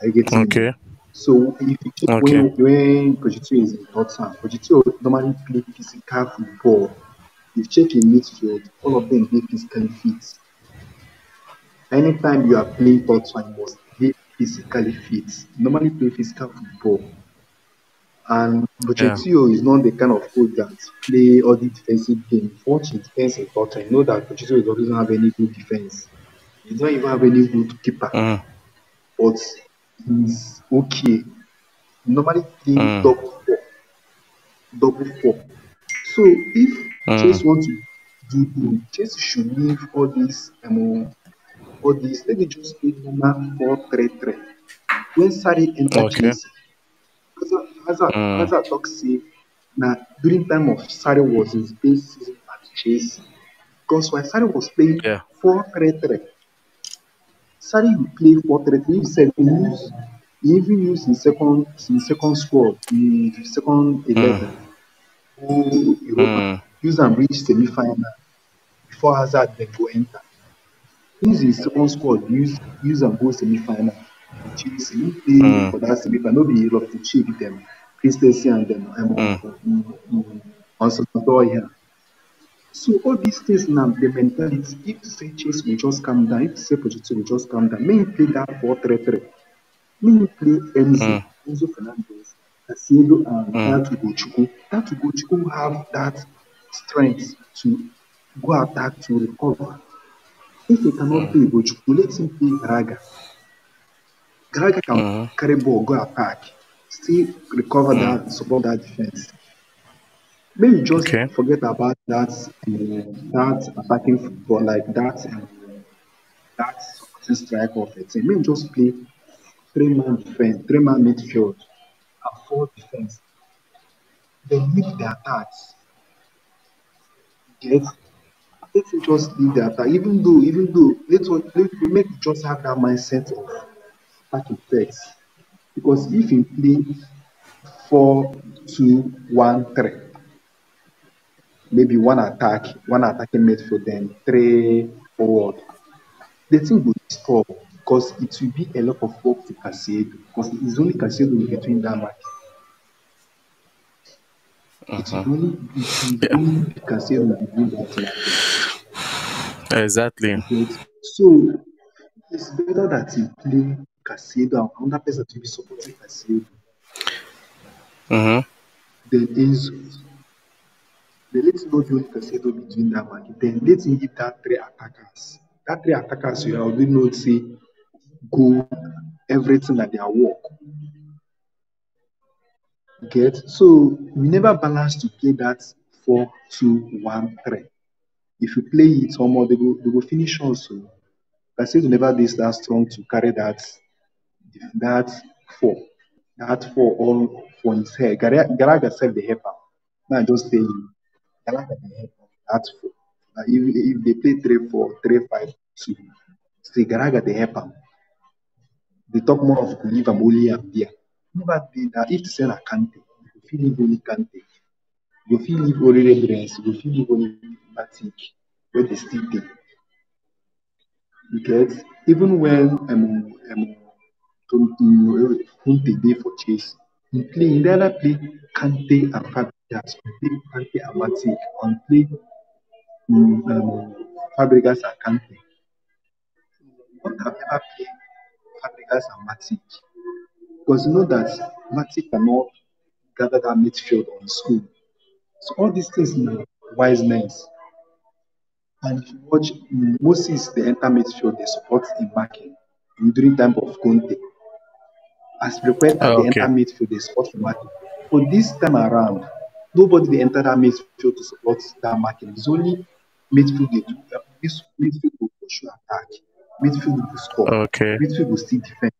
Are you getting me? Okay. So if you check Okay. when when Pochettino is in Tottenham, Pochettino normally play physical football. If check in midfield, all of them dey physically fit. Anytime you are playing Tottenham, you must physically fit. Normally play physical football. And Yeah. Is not the kind of coach that play all the defensive game. Watch his defense Tottenham, you know that Pochettino doesn't have any good defense. He don't even have any good keeper. Mm. But he's okay. Normally play Mm. double four. Double four. So if Mm. want to do good, Chelsea should leave all this um, all this. Let me just play number four three three. When Sarri enter Okay. Chelsea, Hazard, Mm. Hazard talk say na during time of Sarri was in best season at Chelsea. Because when Sarri was playing Yeah. four three three, Sarri will play four three three. He said he even use his second his second squad, his second eleven. Who Europa Mm. use am reach semi final before Hazard then go enter. Use his own squad, use use am go semi final. Chelsea he play Mm. for that semi final. No be Loftus Cheek them, Christensen and them. Um, Mm. um, also here. So all these things now, the mentality, if say Chelsea will just calm down, if say Pochettino will just calm down, may he play that 4-3-3. May he play Enzo, Mm. Enzo Fernandez, Caicedo and Mm. that Ugochukwu. That Ugochukwu have that strength to go attack to recover. If he cannot play Ugochukwu, let him play Gallagher. Gallagher can Mm. carry ball, go attack, still recover Mm. that, support that defense. Maybe just Okay. forget about that uh, that attacking football, like that um, that supporting striker of a team. May just play three man defense, three man midfield, and four defense. Then leave the attacks. Get let me just leave the attack. Even though, even though, let's let make just have that mindset of attacking first. Because if you play four, two, one, three, maybe one attack, one attacking midfield, then three forward. The thing will stop because it will be a lot of work to Caicedo because it's only Caicedo between that mark. It will Mhm. only it Yeah. will only Caicedo between that mark. Exactly. So it's better that you play Caicedo and another person to be supporting Caicedo Mm-hmm. than Enzo. Then let's not do Caicedo between that mark. Then let's give that three attackers. That three attackers you already know say go everything that their work. Get so we never balance to play that four, two, one, three. If you play it, some they go they go finish also. Caicedo never this that strong to carry that that four, that four all for his head. Gallagher said the help am. Now just tell you, Gallagher dey help am. That four. Uh, if if they play three four, three five two, say Gallagher dey help am. They talk more of am only am there. Never did that. If to say Kante, you leave only Kante. You leave only Reverence. You go fit Matic. Where they still dey. You get even when um um um, Conte dey for Chelsea, he play he rather play Kante and Fabregas, play Kante and Matic, or play um, um, Fabregas and Kante. Not have never play Fabregas and Matic because you know that Matic cannot gather that midfield on own. So all these things na wise men. And if you watch Moses, the enter midfield, they support in marking during time of Conte. Azpilicueta, they Okay. enter midfield, they support for marking. But this time around, nobody they enter that midfield to support that marking. It's only midfield they do. uh, This midfield will pursue attack. Midfield will score. Okay. Midfield will still defend.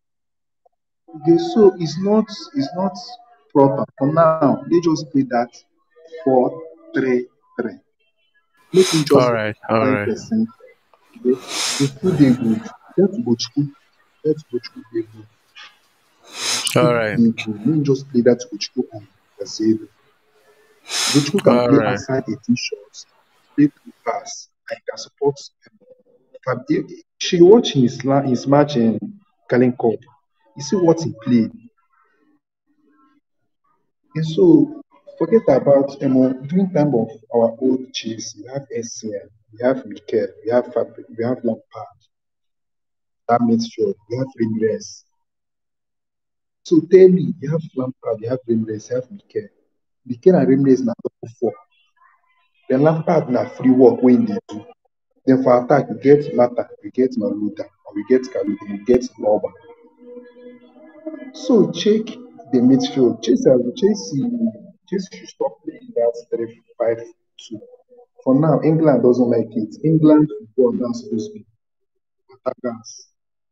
Okay, so it's not it's not proper. For now, they just play that four three three. Make him just All right. All right. person. The, the food they good. That Bochku, that Bochku they good. All Bochku good. Make him just play that Bochku and Caicedo. Bochku can All play right. outside 18 shots, play two pass, and can support. Um, Fab- she watch his la- his match in Carling Cup. You see what he played. And so forget about Emo during time of our old chiefs, we have Essien, we have Mikel, we have Fabri, we have Lampard, that midfield, we have Ringres. So tell me, you have Lampard, you have Ringres, you have Mikel. Mikel and na top four. Then Lampard na free work when they do. Then for attack, you get Mata, you get Malouda, or you get Kaluda, you get Loba. So check the midfield. Chelsea, Chelsea, Should stop playing that three five two. For now, England doesn't like it. England football now supposed to be attackers.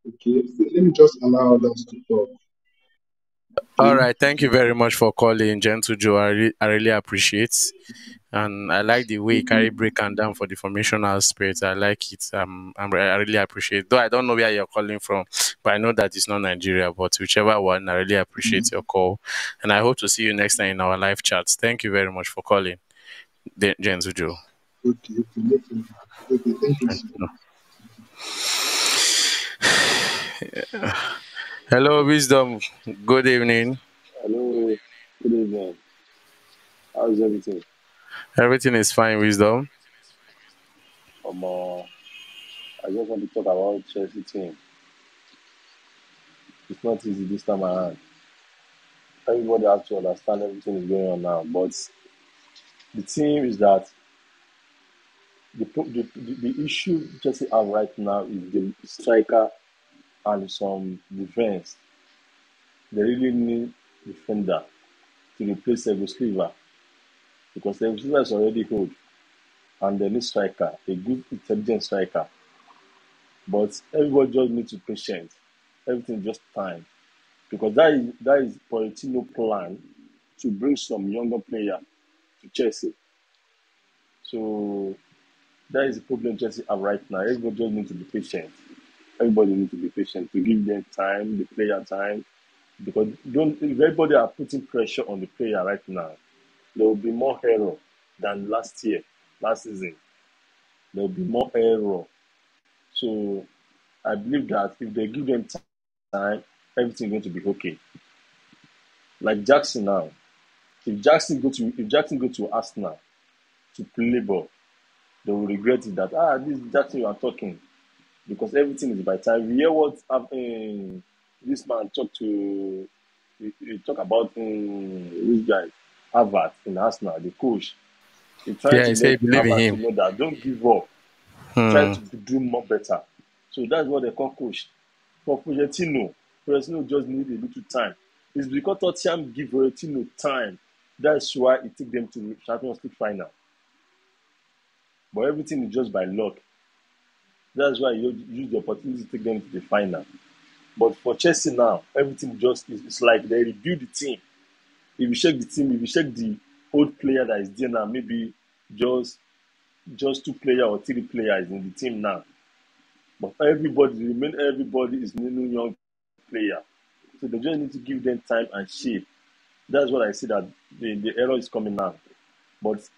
Okay, so let me just allow others to talk. All right, thank you very much for calling, Gentle Joe. I, re- I really appreciate, and I like the way you carry break and down for the formational aspect. I like it. Um, I'm, I really appreciate. Though I don't know where you're calling from, but I know that it's not Nigeria. But whichever one, I really appreciate your call, and I hope to see you next time in our live chats. Thank you very much for calling, De- Gentle Joe. Okay, okay, thank you. so Hello, Wisdom. Good evening. Hello, good evening. How is everything? Everything is fine, Wisdom. Um, uh, I just want to talk about Chelsea team. It's not easy this time around. Everybody has to understand everything is going on now, but the team is that the the, the, the issue Chelsea have right now is the striker and some defense. They really need defender to replace Silva because Silva is already old and they need striker, a good intelligent striker. But everybody just needs to be patient. Everything just time. Because that is that is Pochettino plan to bring some younger player to Chelsea. So that is the problem Chelsea have right now. Everybody just needs to be patient. Everybody needs to be patient to give them time, the player time. Because don't if everybody are putting pressure on the player right now, there will be more error than last year, last season. There will be more error. So I believe that if they give them time, everything going to be okay. Like Jackson now, if Jackson go to if Jackson go to Arsenal to play ball, they will regret it that ah this Jackson you are talking because everything is by time. You hear what um, this man talk to he, he talk about um, this guy Harvard in Arsenal, the coach. He trying Yeah, to he said believe in him. know that don't give up. Try Hmm. to do more better. So that's what they call coach. For Pochettino, Pochettino just need a little time. It's because Tottenham give Pochettino time. That's why it took them to Champions League final. But everything is just by luck. That's why you use the opportunity to take them to the final. But for Chelsea now, everything just is it's like they rebuild the team. If you check the team, if you check the old player that is there now, maybe just just two player or three players in the team now. But everybody, remain everybody is new young player. So they just need to give them time and shape. That's what I see that the, the error is coming now. But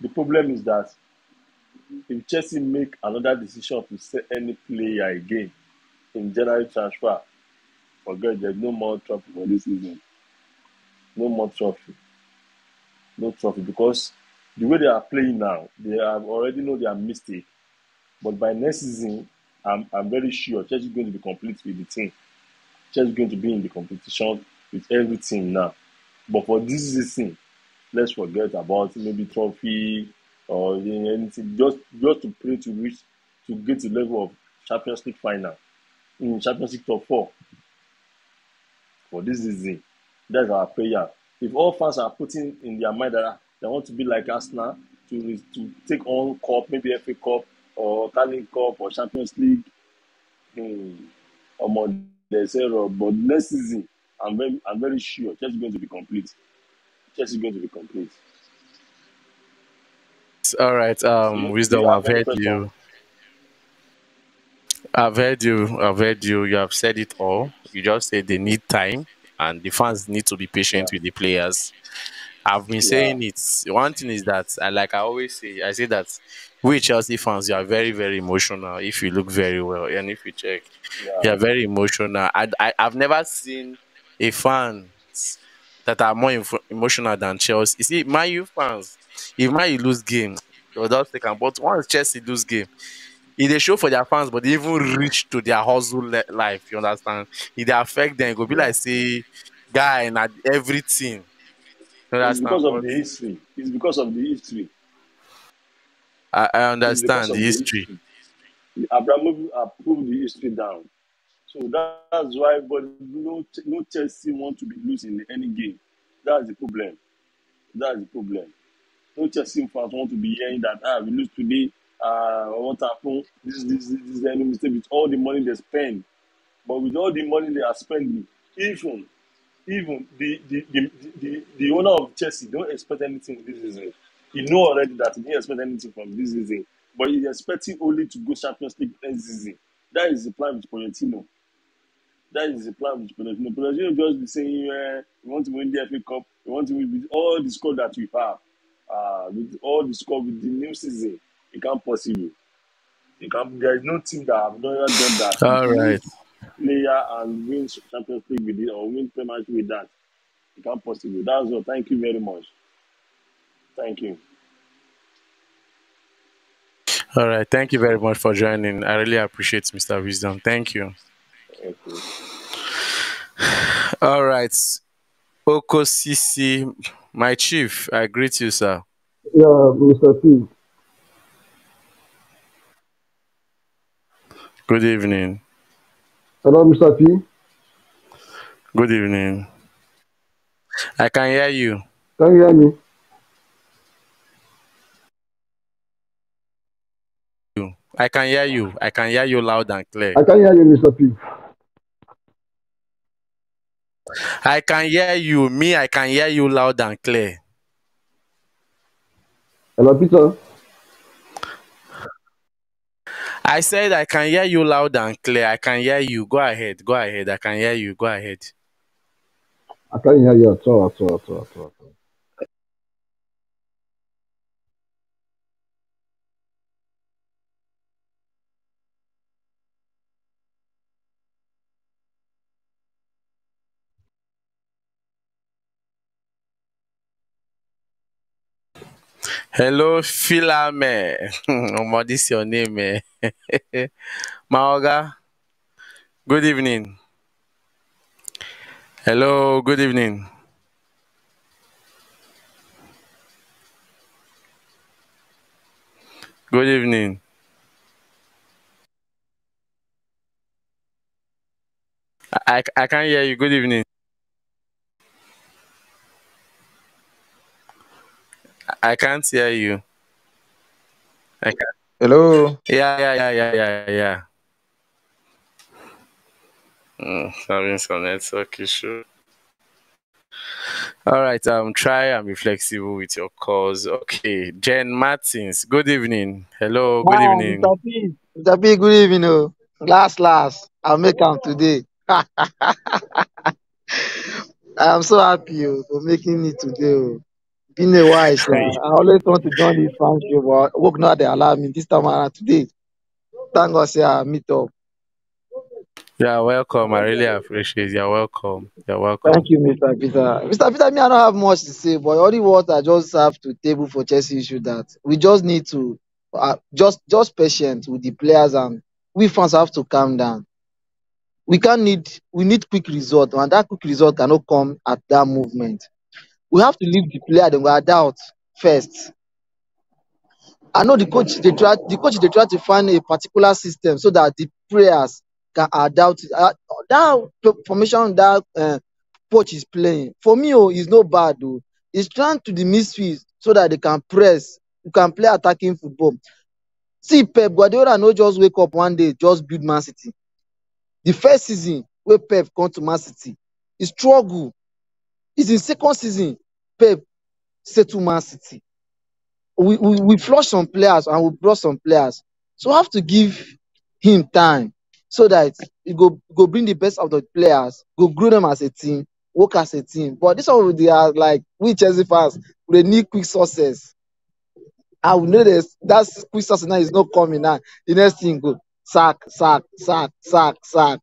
the problem is that if Chelsea make another decision to sell any player again in January transfer, forget there's no more trophy for this season. No more trophy. No trophy because the way they are playing now, they have already know their mistake. But by next season, I'm, I'm very sure Chelsea is going to be complete with the team. Chelsea is going to be in the competition with every team now. But for this season, let's forget about maybe trophy or anything. Just just to pray to reach to get the level of Champions League final in Champions League top four for this season. That's our prayer. If all fans are putting in their mind that they want to be like Arsenal to to take on cup, maybe FA Cup or Carling Cup or Champions League, hmm, there's error. But next season, I'm very I'm very sure Chelsea going to be complete. Chelsea going to be complete. All right, um, Wisdom, I've heard you. I've heard you. I've heard you. You have said it all. You just said they need time, and the fans need to be Yeah, patient with the players. I've been yeah, saying it. One thing is that, I like I always say, I say that we Chelsea fans, you are very, very emotional. If you look very well, and if you check, Yeah. you are very emotional. I, I I've never seen a fan that are more info- emotional than Chelsea. You see, my you fans, if my lose game, they'll just take 'em. But once Chelsea lose game, if they show for their fans, but they even reach to their hustle le- life. You understand? If they affect them, it go be like say, guy, not everything. You It's understand? because of the history. It's because of the history. I, I It's understand the the history. history. Abramovich approved the history down. So that's why, but no, no Chelsea want to be losing any game. That's the problem. That's the problem. No Chelsea fans want to be hearing that ah we lose today. Uh, what happened? This this this, this is any mistake with all the money they spend. But with all the money they are spending, even even the the the, the, the owner of Chelsea don't expect anything this season. He know already that he didn't expect anything from this season, but he's expecting only to go Champions League next season. That is the plan with Pochettino. That is the plan with Pochettino. Pochettino just be saying, eh, we want to win the FA Cup, we want to win with all the score that we have, uh, with all the score with the new season. It can't possible. It can't, there is no team that have not done that. All right. Player and win Champions League with it or win Premier League with that. It can't possible. That's all. Thank you very much. Thank you. All right. Thank you very much for joining. I really appreciate Mr. Wisdom. Thank you. All right. Oko Sisi, my chief, I greet you, sir. Yeah, Mr. P. Good evening. Hello, Mr. P. Good evening. I can hear you. Can you hear me? You. I can hear you. I can hear you loud and clear. I can hear you, Mr. P. I can hear you. Me, I can hear you loud and clear. Hello, Peter. I said I can hear you loud and clear. I can hear you. Go ahead. Go ahead. I can hear you. Go ahead. I can't hear you at all, at all, at all, at all. Hello, Filame. Omo, this your name, eh? Maoga. Good evening. Hello, good evening. Good evening. I, I can't hear you. Good evening. I- I can't hear you. I can't. Hello. Yeah, yeah, yeah, yeah, yeah, yeah. Mm, having some network issue. All right, um, try and be flexible with your calls. Okay, Jen Martins. Good evening. Hello. Good Ah, evening. Mr. P. Mr. P, good evening. Oh. Last, last. I'll make am today. I'm so happy oh, for making it today. Oh. Been a while, sha. I always want to join this fan show, but work not they allow me this time around today. Thank God, say I meet up. You're welcome. I really appreciate. You're welcome. You're welcome. Thank you, Mr. Peter. Mr. Peter, me, I don't have much to say, but only what I just have to table for Chelsea issue that we just need to uh, just just patient with the players and we fans have to calm down. We can need we need quick result, and that quick result cannot come at that movement. We have to leave the player them go adapt first. I know the coach they try the coach they try to find a particular system so that the players can adapt. Uh, that formation that uh, coach is playing for me oh is not bad though. He's trying to the midfield so that they can press, you can play attacking football. See Pep Guardiola no just wake up one day just build Man City. The first season wey Pep come to Man City, he struggle. It's in second season Pep settle Man City. we, we, we flush some players and we brought some players. So we have to give him time so that he go go bring the best of the players, go grow them as a team, work as a team. But this one they are like we Chelsea fans, we need quick success. and we know that that quick success now is not coming now. The next thing go sack, sack, sack, sack, sack.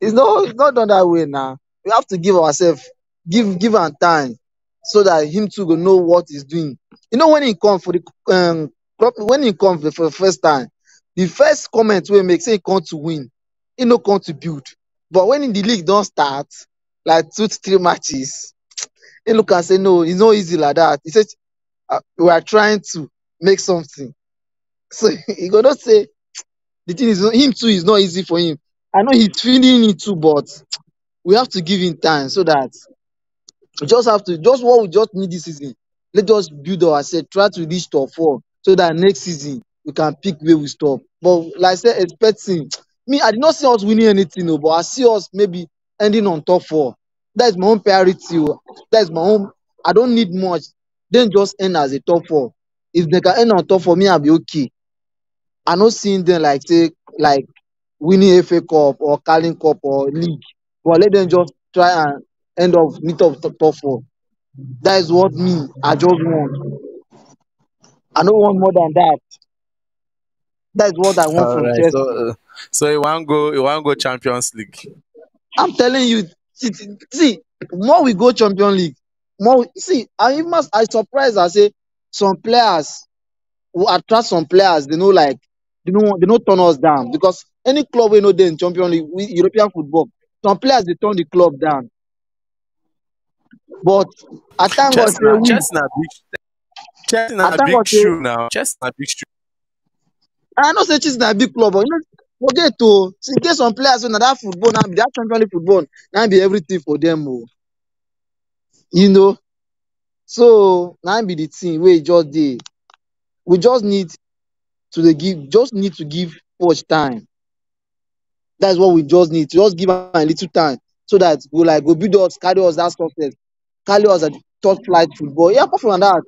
It's not it's not done that way now. We have to give ourselves give give am time so that him too know what he's doing. You know when he come for the um club- when he come for the first time, the first comment we make say he come to win, he no come to build. But when the league don't start, like two to three matches, he look and say no, it's not easy like that. He said uh, we are trying to make something. So he go not say the thing is him too is not easy for him. I know he's feeling it too, but we have to give him time so that we just have to just what we just need this season. Let us build ourselves, try to reach top four so that next season we can pick where we stop. But like I said, expecting me, I did not see us winning anything, no, but I see us maybe ending on top four. That is my own priority. oh. That is my own. I don't need much. Then just end as a top four. If they can end on top four, me I'll be okay. I not seeing them like say like winning FA Cup or Carling Cup or league. But let them just try and end of meet up top, top four. That is what me I just want. I don't want more than that. That is what I want All from right. Chelsea. So uh, so you want go you want go Champions League. I'm telling you, see, see, more we go Champion League, more we- see. I must, I surprised. I say some players who attract some players. They know like they know they don't turn us down because any club we know they in Champion League, we, European football, some players they turn the club down. But I thank God Chelsea say na we. Chelsea na big Chelsea I na big say shoe now. Chelsea na big shoe. I know say Chelsea na big club, but you know forget to see get some players when that football now be that Champion League football now be everything for them. Oh, you know. So now be the thing where just dey. We just need to dey give, just need to give coach time. That's what we just need just give am a little time so that we like go build us, carry us that success, carry was at top flight football. Yeah, apart from that,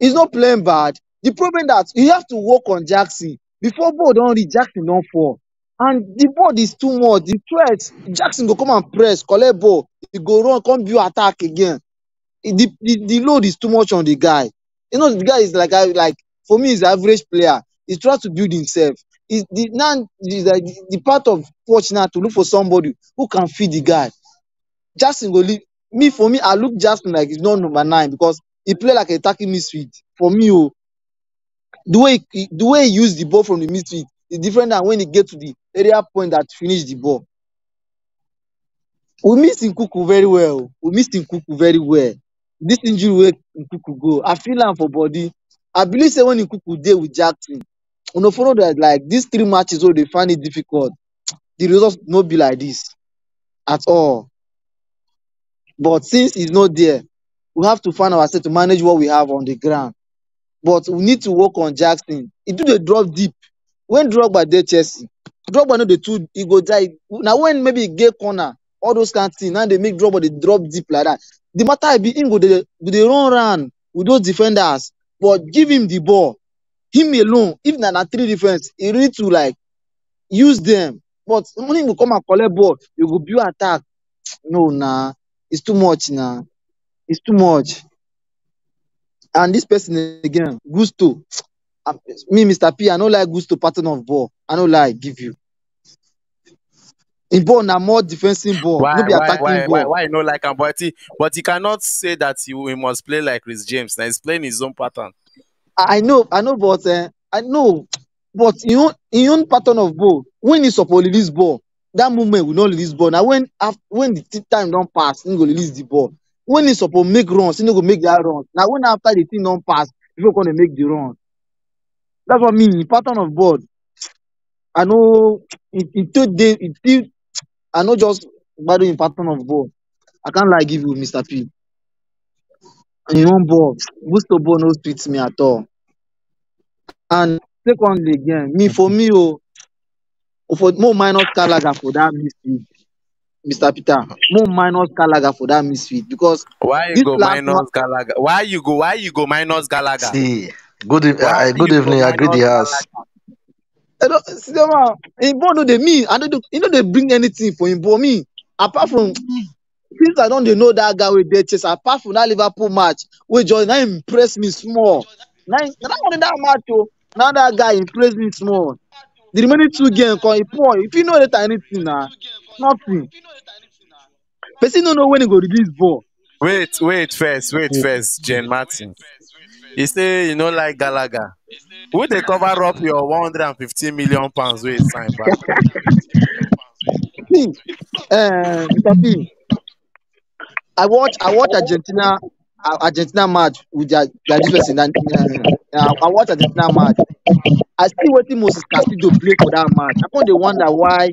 he's not playing bad. The problem that you have to work on Jackson before ball don reach Jackson don fall. And the ball is too much. The threat, Jackson go come and press, collect ball, he go run, come build attack again. the, the, the load is too much on the guy. You know, the guy is like like for me, he's average player. He tries to build himself. Is the now the, the part of now to look for somebody who can feed the guy. Jackson go leave me for me. I look just like he's not number nine because he play like attacking midfield. For me, oh, the way he, the way he use the ball from the midfield is different than when he get to the area point that finish the ball. We miss Nkunku very well. Oh. We miss Nkunku very well. This injury wey Nkunku go, I feel am for body. I believe say when Nkunku dey with Jackson, una follow that like these three matches wey dey find it difficult, the result no be like this at all. But since he's not there, we have to find ourselves to manage what we have on the ground. But we need to work on Jackson. He do dey drop deep. When Drogba dey Chelsea, Drogba no dey too he go die. Na when maybe he get corner, all those kind of things, now they make Drogba dey drop deep like that. The matter be him go go dey run with those defenders, but give him the ball. Him alone, if na na three defense, he need to like use them. But when him go come and collect ball, you go build attack. No, nah, it's too much, now. It's too much. And this person again, Gusto. Ah, Me, Mr. P, I no like Gusto pattern of ball. I no like give you. In ball na more defensive ball, no Why be why attacking why why ball. why you no like him? But he but he cannot say that he, he must play like Chris James. Now he's playing his own pattern. I know, I know, but uh, I know, but in own in own pattern of ball, when he suppose release ball, that moment will not release ball. Now when when the th- time don't pass, he go release the ball. When he suppose make runs, he no go make that run. Now when after the thing don't pass, people gonna make the run. That's what mean. Pattern of ball, I know it it still dey it still I know just battle in pattern of ball. I can't lie give you, Mr. P. In own ball, Gusto ball no sweet me at all. And secondly, again, me for me, oh, for more minus Gallagher for that midfield, Mr. Peter. More minus Gallagher for that midfield because Why you go minus Gallagher? Why you go why you go minus Gallagher? See, good uh, good evening. I minus the house. I don't see them in ball no dey me. I don't do, you know they bring anything for him ball me. Apart from since I don't dey know that guy with dead chase, apart from that Liverpool match, which just now impress me small. Now, that one in that match, oh, now that guy impressed me small. The remaining two games, cause he poor. If you know that anything now, nothing. Person don't know when he go release ball. Wait, wait first, wait first, Jane Martin. You say you know like Gallagher. Who they cover up your 150 million pounds with sign back? Uh, Mr. P, I watch I watch Argentina Argentina match with their, their this person. And, uh, uh, I watch Argentina match. I see wetin Moses Caicedo play for that match. I come dey wonder why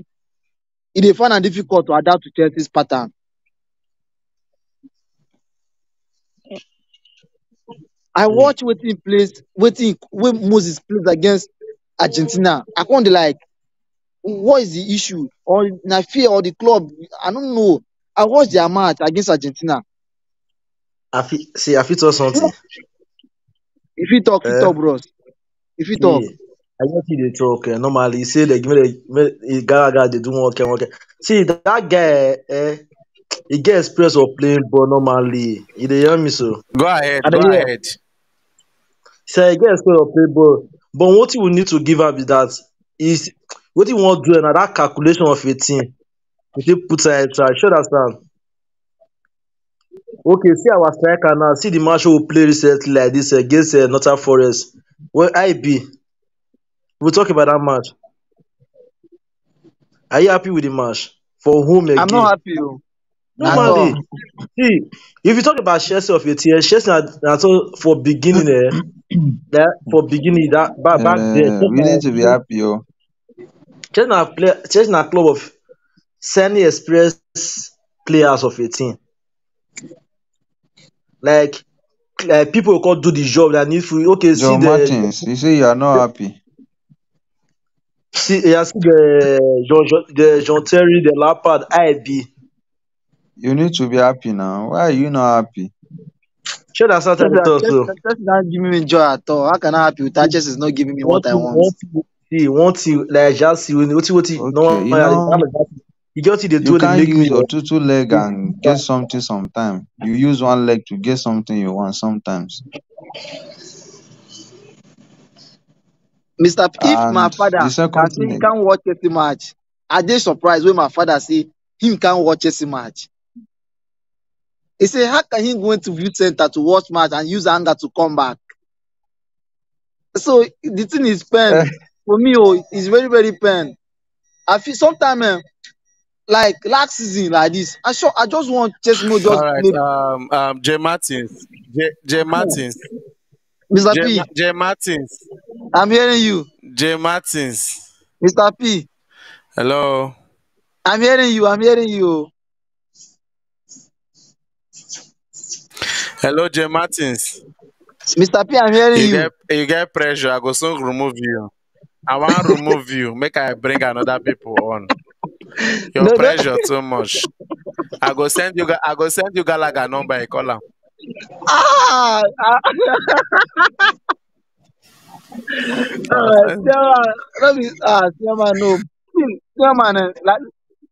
it is find am difficult to adapt to Chelsea's pattern. I watch wetin he plays, wetin when Moses plays against Argentina. I dey like, what is the issue? Or na fear or the club? I don't know. I watch their match against Argentina. I fit see I fit talk something. If you talk, you Eh? talk, bros. If you talk, See, I just see dey talk eh, normally say like make make make Gallagher dey do one one kind. See that, guy eh, he get experience of playing ball normally. He dey hear me so. Go ahead, I dey go ahead. Say he get experience of playing ball. But what we need to give am is that is what he wan do na that calculation of a team. Take put am inside. You understand? Okay, see our striker now. See the match we play recently like this against uh, Northern Forest. Well, I be. We talk about that match. Are you happy with the match? For whom I'm again? not happy. Oh. Normally, all. see, if you talk about Chelsea of a team, Chelsea na, na so for beginning, eh, that for beginning that back back Uh, we need to be happy, oh. Chelsea na play Chelsea na club of semi experienced players of team. Like like people who can do the job that need to okay see John the Martins, you say you are not happy. see yeah, see the Jean the Jean Terry the Lampard IB. You need to be happy now. Why are you not happy? Sure that's what I Chelsea, thought Chelsea, so. Chelsea not giving me joy at all. How can I happy without Chelsea is not giving me One what I want? one thing, see, one thing, like just see, what what what no Okay, you know, you get what they you do, they can't make use your two leg and get something sometime. You use one leg to get something you want sometimes. Mr. P, if my father the can second say he thing, can't watch Chelsea match, I dey surprised when my father say him can't watch Chelsea match. He say how can he go into view center to watch match and use anger to come back? So the thing is pain. for me. Oh, it's very very pain. I feel sometimes eh, like last season like this. I sure I just want Chelsea no just All right, play. um, um, Jay Martins, Jay, Jay Martins, Mr. Jay, P, Jay Martins, I'm hearing you. Jay Martins. Mr. P, Hello. I'm hearing you. I'm hearing you. Hello, Jay Martins. Mr. P, I'm hearing You you. get you get pressure. I go soon remove you. I want remove you. Make I bring another people on. Your No, no. pressure too much. I go send you. I go send you Gallagher number. I call him. Ah, ah. uh, let me, ah, Chairman, no. See, Chairman, eh, like,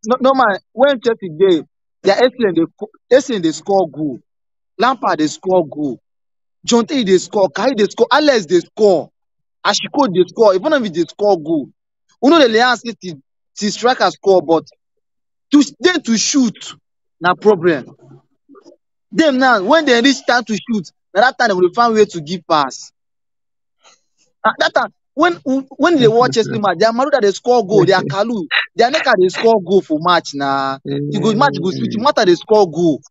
no, no man, when Chelsea dey, they are excellent, they, excellent, they score goal. Lampard, they score goal. John Terry, they score. Kai, they score. Alex, they score. Ashiko, they score. Even if they score goal. You know, the Lions, the, the striker score, but to, them to shoot, na problem. Them now, when they reach time to shoot, na that time they will find way to give pass. Ah, that time, when when they watch Chelsea match, they are Maruda they score goal, they are Kalu, they are Neka they score goal for match na. You go match go switch, matter they score goal.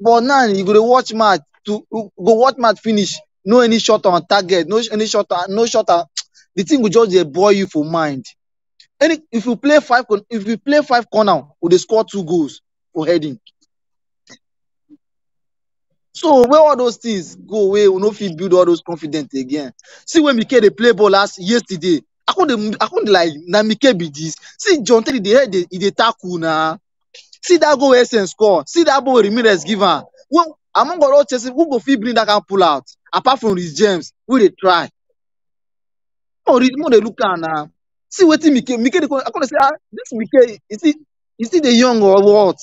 But now you go dey watch match to you go watch match finish, no any shot on target, no any shot, no shot. The thing go just dey boil you for mind. Any if you play five, con- if you play five corner, we dey score two goals for heading. So where all those things go away, we no fit build all those confidence again. See when Mike dey play ball last yesterday, I couldn't I couldn't like na Mike be this. See John Terry dey head dey he dey tackle na. See that goal Essence score. See that ball Ramirez give am. When among all Chelsea, who go fit bring that kind pull out apart from Reece James? We dey try. Oh, Reece, mo dey look am na. See wetin Mike Mike dey come. I come say ah this Mike is he is he dey young or what?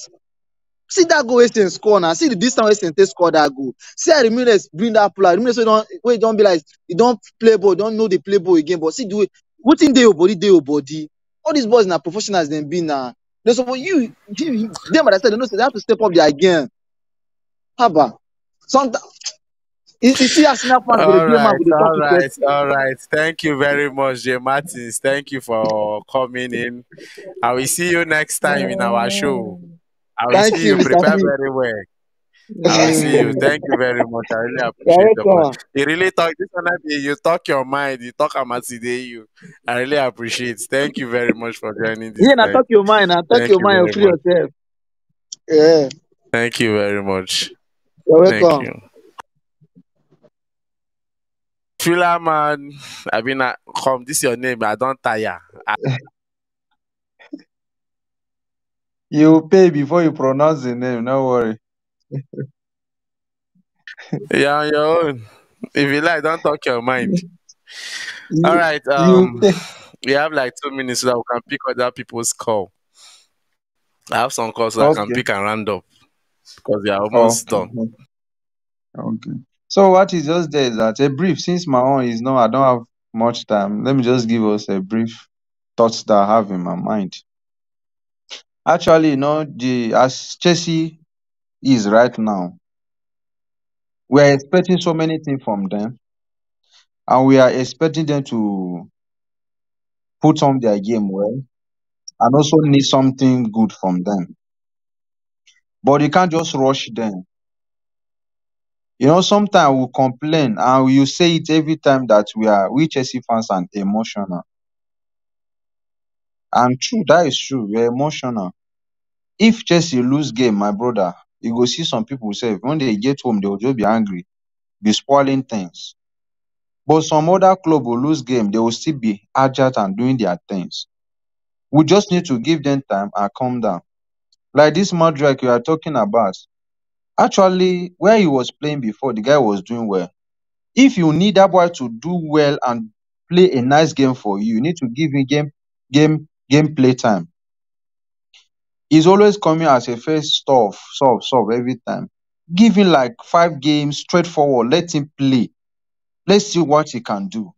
See that goal Essien score now. See the distance Essien take score that goal. See how Ramirez bring that out. Ramirez wey don wey don be like he don play ball, don know the play ball again. But see the way wetin dey your body dey your body. All these boys na professionals dem be na. They suppose you you them by themselves they know say they have to step up their game. Haba. Sometimes you, you see Arsenal fans go dey All blame am right, go dey talk all to right, person. all right. Thank you very much, Jay Martins. Thank you for coming in. I will see you next time in our show. I will Thank see you, you. Mr. Prepare very well. I will see you. Thank you very much. I really appreciate your call. You really talk this one. You talk your mind. You talk Amatide you. I really appreciate. Thank you very much for joining this Yeah, now time. talk your mind, now talk Thank your you mind, very free yourself. Yeah, Thank you very much. you're Thank welcome. Thriller man, I mean, uh, come. This your name. I don't tire. I, You pay before you pronounce the name. No worry. you're on your own. If you like, don't talk your mind. All You right. you Um, we have like two minutes so that we can pick other people's call. I have some calls so I can pick and round up because we are Oh. almost done. mhm. Okay. So what is just there is that a brief. Since my own is no, I don't have much time. Let me just give us a brief thoughts that I have in my mind. Actually, you know, the as Chelsea is right now, we are expecting so many things from them, and we are expecting them to put on their game well, and also need something good from them. But you can't just rush them. You know, sometimes we complain and you say it every time that we are we Chelsea fans are emotional. And true, that is true. We're emotional. If Chelsea lose game, my brother, you go see some people say when they get home, they will just be angry, be spoiling things. But some other club will lose game, they will still be agile and doing their things. We just need to give them time and calm down. Like this Madrid you are talking about. Actually, where he was playing before, the guy was doing well. If you need that boy to do well and play a nice game for you, you need to give him game game game play time. He's always coming as a first stuff, solve, solve every time. Give him like five games straightforward. Let him play. Let's see what he can do.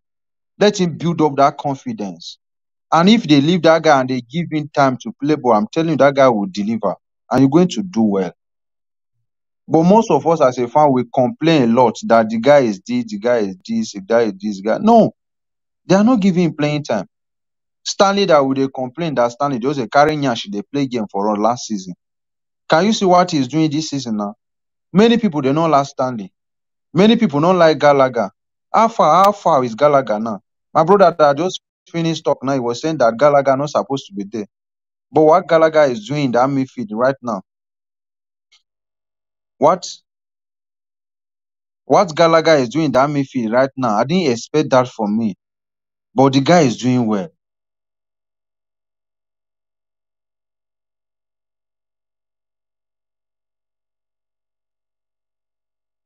Let him build up that confidence. And if they leave that guy and they give him time to play ball, I'm telling you that guy will deliver and you're going to do well. But most of us as a fan, we complain a lot that the guy is this, the guy is this, the guy is this guy. No, they are not giving him playing time. Stanley that would they complain that Stanley just a carry nyash they play game for us last season. Can you see what he's doing this season now? Many people they don't like Stanley. Many people don't like Gallagher. How far, how far is Gallagher now? My brother that just finished talk now, he was saying that Gallagher not supposed to be there. But what Gallagher is doing in that midfield right now, what what Gallagher is doing in that midfield right now, I didn't expect that from me. But the guy is doing well.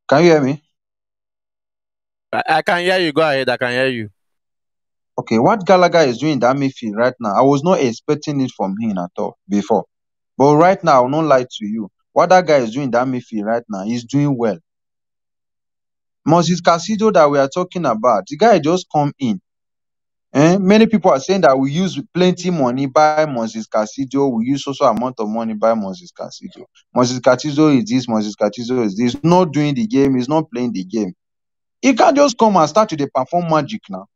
Can you hear me? I, I can hear you. Go ahead. I can hear you. Okay, what Gallagher is doing in that midfield right now, I was not expecting it from him at all before. But right now, I'll not lie to you. What that guy is doing in that midfield right now, he's doing well. Moses Caicedo that we are talking about, the guy just come in. Eh? Many people are saying that we use plenty money buy Moses Caicedo, we use also amount of money buy Moses Caicedo. Moses Caicedo is this, Moses Caicedo is this, not doing the game, he's not playing the game. He can't just come and start to perform magic now.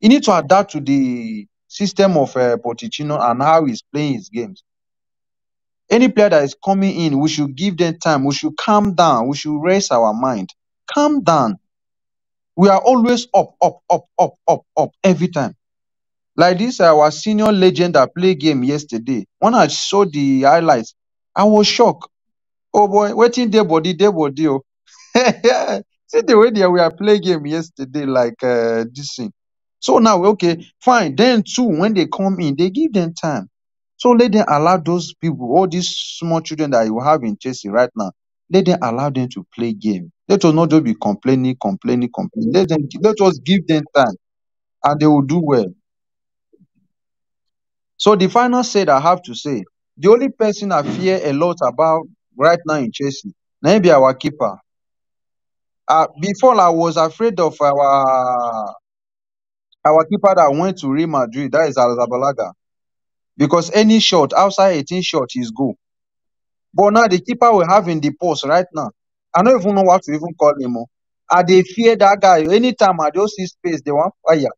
He need to adapt to the system of uh, and how he's playing his games. Any player that is coming in, we should give them time. We should calm down. We should raise our mind. Calm down. We are always up, up, up, up, up, up every time. Like this, our senior legend that played game yesterday. When I saw the highlights, I was shocked. Oh boy, waiting there body, there body. Oh. See the way they were play game yesterday, like uh, this thing. So now, okay, fine. Then too, when they come in, they give them time. So let them allow those people, all these small children that you have in Chelsea right now, let them allow them to play game. Let us not just be complaining, complaining, complaining. Let them, let us give them time, and they will do well. So the final said I have to say, the only person I fear a lot about right now in Chelsea. maybe our keeper. Uh, before I was afraid of our our keeper that went to Real Madrid, that is Arrizabalaga, because any shot outside 18 shot is goal. But now the keeper we have in the post right now, I don't even know what to even call him. oh. I dey fear that guy. Anytime I just see space, they want fire.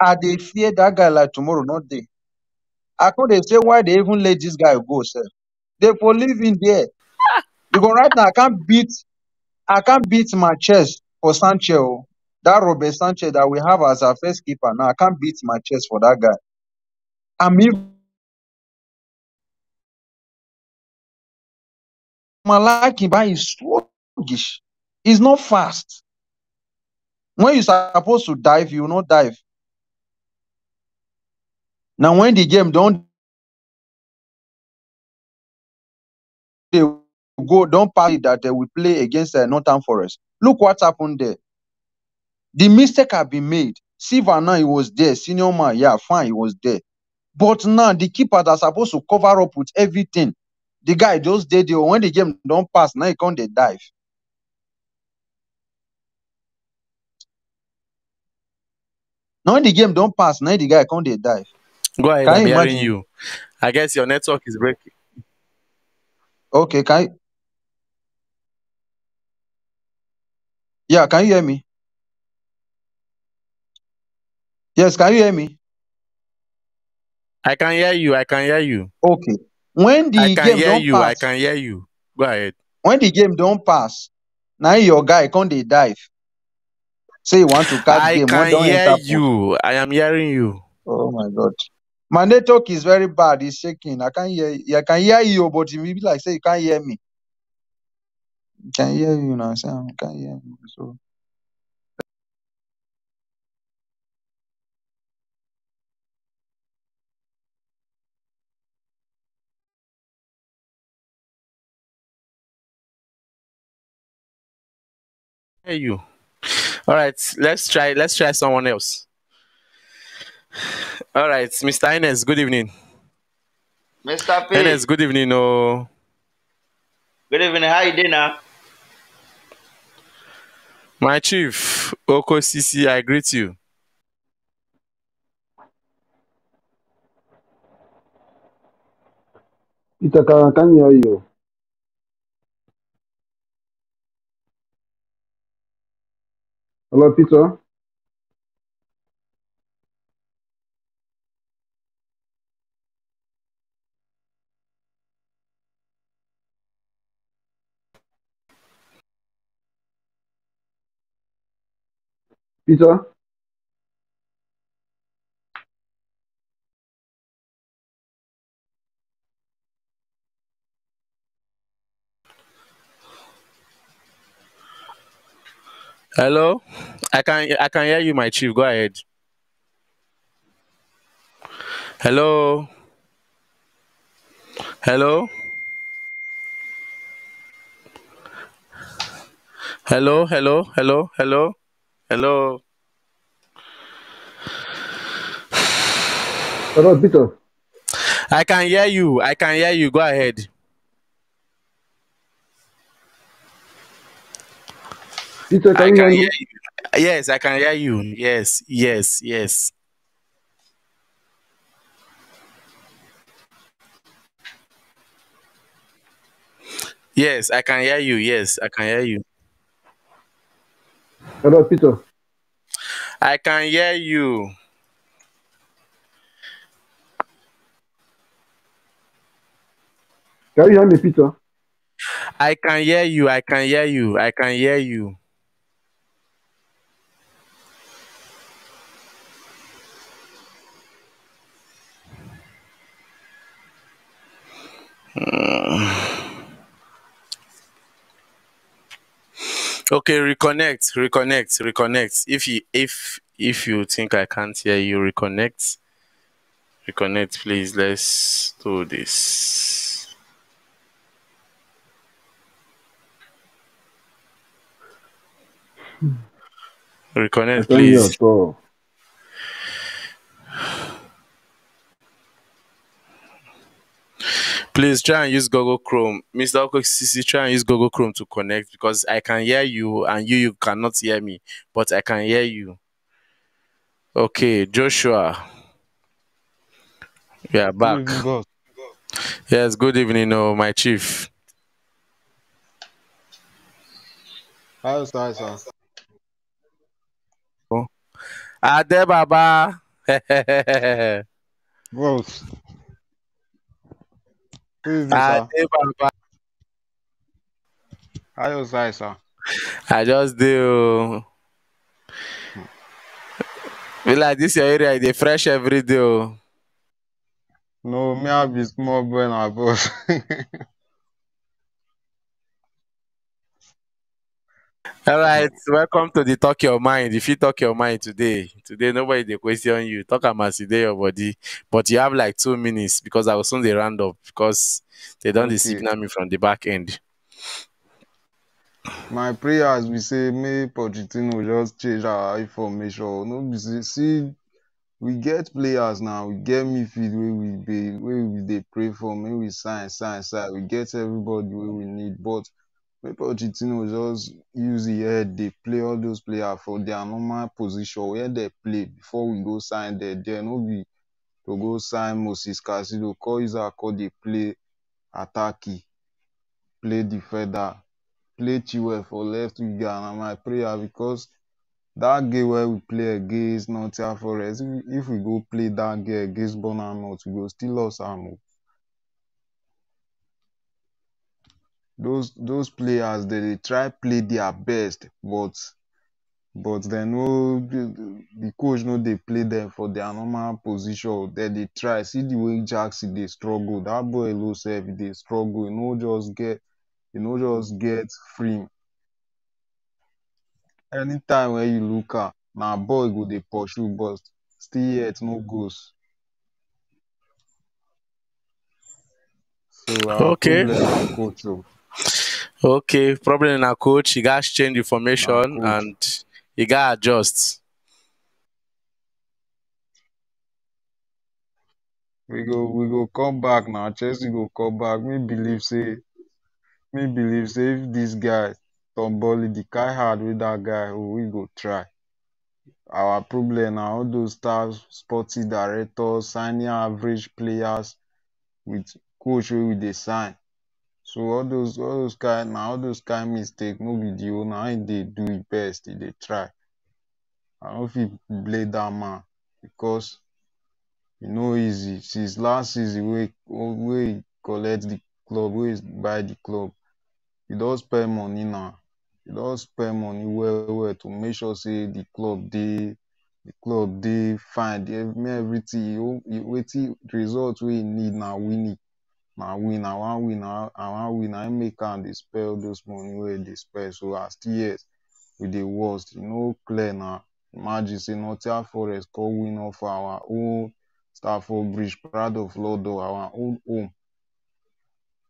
I they fear that guy like tomorrow, not day. I could they say why they even let this guy go, sir. They for live in there. Because right now I can't beat I can't beat my chest for Sanchez. oh. That Robert Sanchez that we have as our first keeper now, I can't beat my chest for that guy. I'm even I like him, but he's sluggish. He's not fast. When you're supposed to dive, you will not dive. Now when the game don't they go don't it that they will play against uh, Northern Forest. Look what happened there. The mistake have been made. Silva now he was there, senior man, yeah, fine, he was there. But now the keeper that's supposed to cover up with everything, the guy just did there. When the game don't pass, now he can't they dive. Now when the game don't pass, now the guy can't they dive. Go ahead, Can I'm you hearing you. I guess your network is breaking. Okay, can you, yeah, can you hear me? Yes, can you hear me? I can hear you. I can hear you. Okay. When I the can game hear you. I can hear you. Go ahead. when the game don't pass, now your guy can't they dive. Say you want to catch I game, when can hear you. I am hearing you. Oh my god. My network is very bad. It's shaking. I can't hear. I can hear you, but it be like say you can't hear me. I can hear you now. Say I can't hear me. So Hear you. All right. Let's try. Let's try someone else. All right, Mr. Ines. Good evening. Mr. P, Ines. Good evening. Oh, good evening. How you doing now? my chief, Okosisi. I greet you. Peter, can, can hear you. Hello, Peter. Peter. Hello? I can I can hear you, my chief. Go ahead. Hello? Hello? Hello, hello, hello, hello, hello. Hello, Peter. I can hear you. I can hear you. Go ahead. I can can hear you. Yes, I can hear you. Yes. Yes. Yes. Yes, I can hear you. Yes, I can hear you. Hello, Peter. I can hear you. Can you hear me, Peter? I can hear you. I can hear you. I can hear you. Okay, reconnect, reconnect, reconnect. If you if if you think I can't hear you, reconnect. Reconnect, please. Let's do this. Reconnect, please. at all. Please try and use Google Chrome. Mr. Okosisi, try and use Google Chrome to connect because I can hear you and you you cannot hear me, but I can hear you. Okay, Joshua. We are back. evening. Yes, good evening, oh, my chief. How's that, sir? Oh. Ade Baba. Boss. Adé bàbá. How you say, sir? I just do. o. Be like this your area, e fresh every day o. No, me I be small boy na boss. All right, welcome to the talk your mind. If you talk your mind today, today nobody they question you. Talk about today your body, but you have like two minutes because I will soon they round up because they don't okay. signal me from the back end. My prayers we say may Pochettino just change our information. No say see we get players now, we get midfield where we be where we dey pray for, may we sign, sign, sign. We get everybody where we need, but may Pochettino just use the head dey play all those players for their normal position where they play before we go sign them. There no be to go sign Moses Casido, call Isaac, call dey play attacking, play defender, play Chilwell for left winger. Na my prayer because that game wey we play against Nottingham Forest, if, we go play that game against Bournemouth, we go still lose am o. Those those players they dey try play their best, but but dem no the coach no dey play them for their normal position. Dem dey try see the way Jackson dey struggle. That boy alone sef dey struggle. E no just get e no just get free. Anytime wey you look am, na ball e go dey pursue but still yet no goals. So our Okay. problem na coach o. Okay, problem na coach. You guys change the Na formation coach. and you gotta adjust. We go we go come back now. Chelsea go come back. Me believe say me believe say if this guy Tomboli, the kind hard with that guy, oh, we go try. Our problem na all those staff, sporting directors, signing average players with coach wey we dey sign. So all those all those kind na all those kind mistake no be the owner. He dey do his best, he dey try. I no fit blame that man because e no easy. Since last season wey wey he collect the club, wey he buy the club, he don spend money now. He don spend money well well to make sure say the club dey the club dey fine. Make everything e- wetin result wey he need na winning. Na win, I wan win, I wan win. Na make am dey spend those money wey he dey spend. So as yet we dey worst. E no clear na. Imagine say Nottingham Forest come win off our own Stamford Bridge, proud of London, our own home.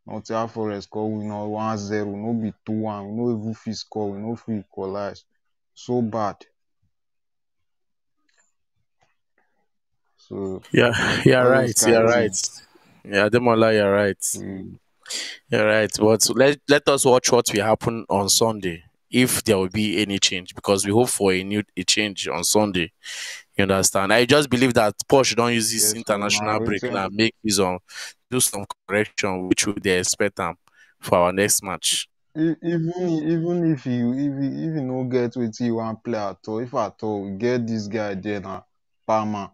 Nottingham Forest come win us one zero, no be two one. We no even fit score, we no fit equalize. So bad. So Yeah, you're right. You're right. Yeah, Demola, you're right. Mm. You're right. But let let us watch what will happen on Sunday if there will be any change because we hope for a new a change on Sunday. You understand? I just believe that Poch don't use this Yes, international break now, make his own, do some correction, which we they expect them for our next match. Even even if you if you if you no get with you wan play at all if at all get this guy there na palmer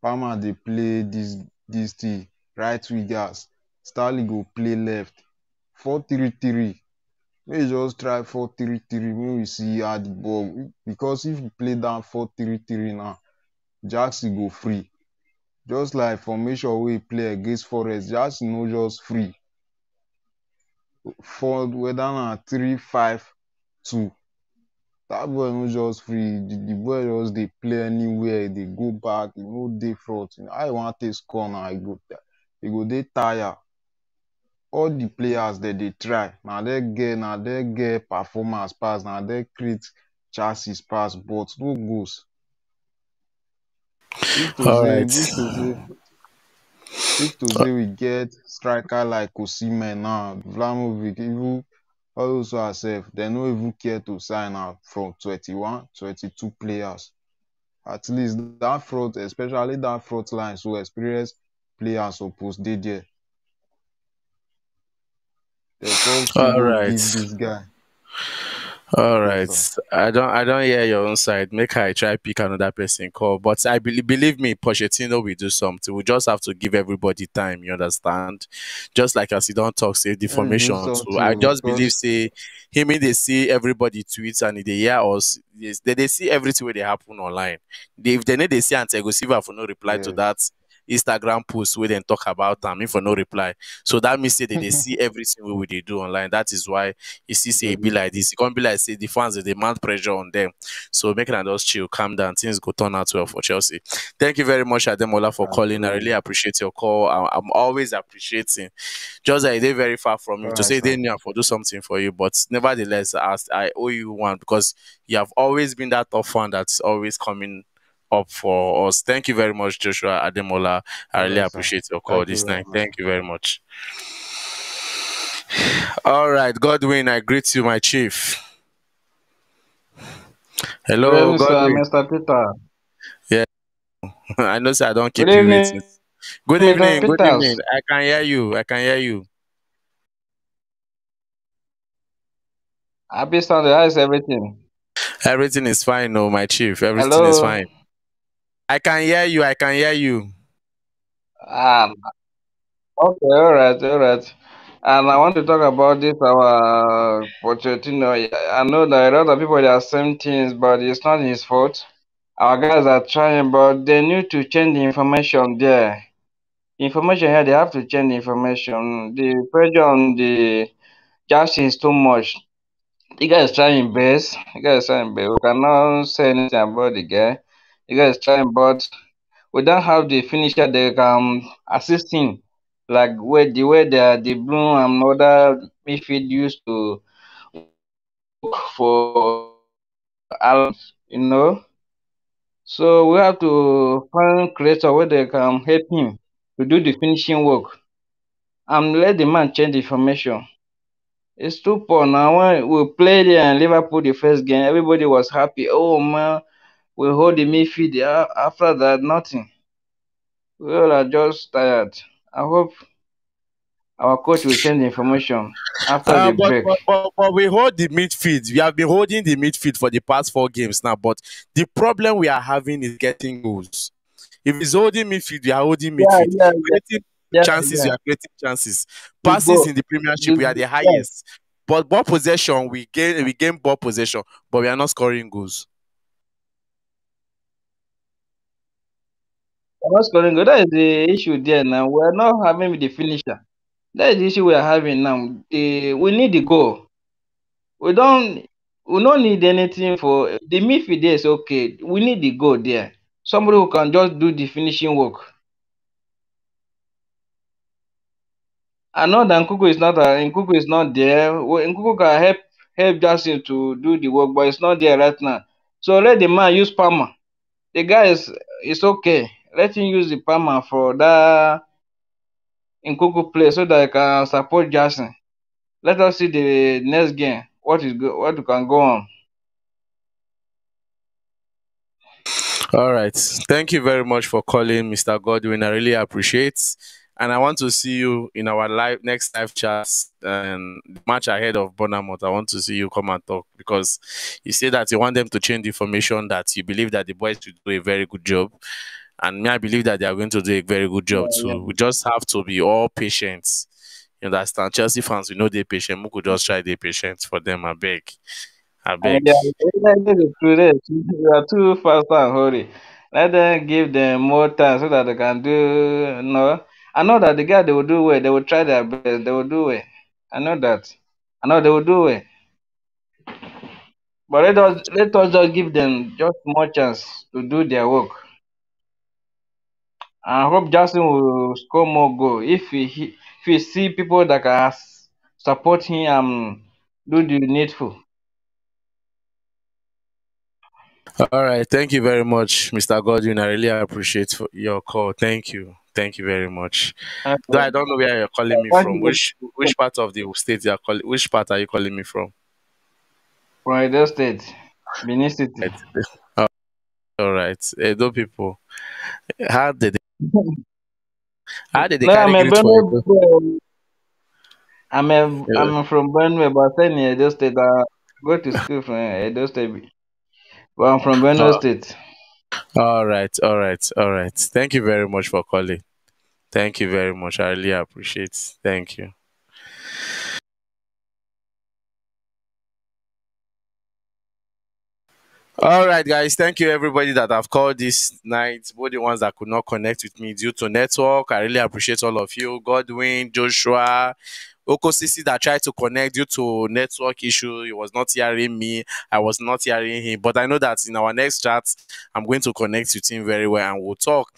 palmer dey play this this thing right wingers. Stanley go play left. four three three. Make you just try four three three make we see how the ball because if you play that four three three now jackson go free. Just like formation wey he play against forest jackson no just free. For whether na three five two. That boy no just free. The, the boy just dey play anywhere. He dey go back. He no dey front. How you wan take score now? He go he go dey tire all the players dem dey try na dem get na dem get performance pass na dem create chances pass but no goals if to All say right. if to say If to say we get striker like Osimhen now, Vlahovic, even ones sef, they no even care to sign am from 21, 22 players. At least that front, especially that front line, so experienced players suppose dey there. They come still All right. this guy. All right. I don't I don't hear your own side. Make I try pick another person call. But I believe believe me, Pochettino will do something. We just have to give everybody time, you understand? Just like as you don't talk, say the formation too. I just believe because say him in they see everybody tweets and they hear us. They, they see everything where they happen online. They, if they need they see Antego Silva for no reply to that Instagram post where they talk about them, if for no reply. So that means say that they see everything we they do online. That is why you see say it be like this. It can't be like say the fans they demand pressure on them. So make them just chill, calm down. Things go turn out well for Chelsea. Thank you very much, Ademola, for calling. I really appreciate your call. I, I'm always appreciating. Just that they're very far from you to say they knew for do something for you, but nevertheless, I, I owe you one because you have always been that tough fan that's always coming up for us. Thank you very much, Joshua Ademola. I really right, sir. appreciate your call Thank you this very night. much. Thank you very much. All right, Godwin, I greet you, my chief. Good Hello, evening, sir, Mr. Peter. Yeah, I know, sir. I don't Good keep you evening, waiting. Good Mr. evening. Good Peters. evening. I can hear you. I can hear you. Happy Sunday. How is everything? Everything is fine, no, my chief. Everything is fine. I can hear you. I can hear you. Um, okay, all right, all right. And I want to talk about this our Pochettino. I know that a lot of people they are saying things, but it's not his fault. Our guys are trying, but they need to change the information there. Information here, they have to change the information. The pressure on the Jackson is too much. The guy is trying best. The guy is trying best. We cannot say anything about the guy. The guy is trying, but we don't have the finisher that can um, assist him. Like where the way the the Bloom and other midfield used to work for Alan, you know. So we have to find creator where they can help him to do the finishing work and let the man change the formation. It's too poor now. When we played in Liverpool the first game, everybody was happy. Oh man, we hold the midfield. After that, nothing. We all are just tired. I hope our coach will change the information after Uh, the but, break. but, but, but we hold the midfield. We have been holding the midfield for the past four games now. But the problem we are having is getting goals. If it's holding midfield, we are holding midfield. yeah, yeah, Creating yeah, chances, we are creating chances. Passes in the Premiership, the we are the highest. But ball possession, we gain we gain ball possession, but we are not scoring goals. Not scoring goal. That is the issue there now. We're not having the finisher. That is the issue we are having now. The we need the goal. We don't we don't need anything for the midfield is okay. We need the goal there. Somebody who can just do the finishing work. I know that Nkuku is not uh, Nkuku is not there. Well, Nkuku can help help Jackson to do the work, but it's not there right now. So let the man use Palmer. The guy is is okay. Let him use the Palmer for that Nkunku play so that he can support Jackson. Let us see the next game. What is go what can go on. All right. Thank you very much for calling, Mr. Godwin. I really appreciate. And I want to see you in our live next live chat and match ahead of Bournemouth. I want to see you come and talk because you say that you want them to change the information that you believe that the boys will do a very good job. And me, I believe that they are going to do a very good job Yeah, too. yeah. We just have to be all patient. You understand? Chelsea fans, we know they're patient. We could just try their patience for them. I beg. I beg. they are they are today. You are too fast and hurry. Let them give them more time so that they can do you know. I know that the guy they will do well, they will try their best, they will do well. I know that. I know they will do well. But let us let us just give them just more chance to do their work. I hope Jackson will score more goal. If he he- if he see people that can s- support him and do the needful. All right. Thank you very much, Mr. Godwin. I really appreciate for your call. Thank you. Thank you very much. Okay. Though I don't know where you're calling me from. Which which part of the state you're calling? Which part are you calling me from? From Edo State, Benin City. All right. Edo people. How did they, how did they No, I'm a Benue Edo? I'm a Yeah. I'm from Benue, but I stay in Edo State. I go to school from Edo State, but I'm from Benue Oh, State. all right, all right, all right. Thank you very much for calling. Thank you very much. I really appreciate. It. Thank you. All right, guys. Thank you, everybody that have called this night. Both the ones that could not connect with me due to network. I really appreciate all of you. Godwin, Joshua, Okosisi that tried to connect due to network issue. He was not hearing me. I was not hearing him. But I know that in our next chat, I'm going to connect with him very well and we'll talk.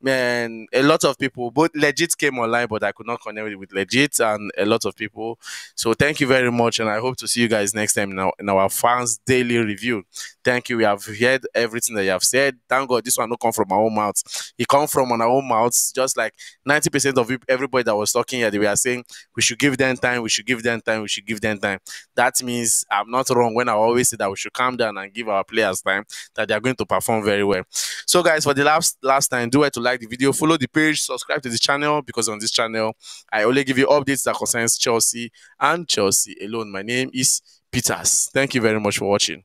Man, a lot of people, both legit came online, but I could not connect with legit and a lot of people. So thank you very much, and I hope to see you guys next time in our, in our fans daily review. Thank you. We have heard everything that you have said. Thank God this one not come from our own mouth. It come from our own mouths. Just like 90% of everybody that was talking here, they were saying we should give them time, we should give them time, we should give them time. That means I'm not wrong when I always say that we should calm down and give our players time that they are going to perform very well. So, guys, for the last last time, do it to like the video, follow the page, subscribe to the channel because on this channel I only give you updates that concerns Chelsea and Chelsea alone. My name is Peters. Thank you very much for watching.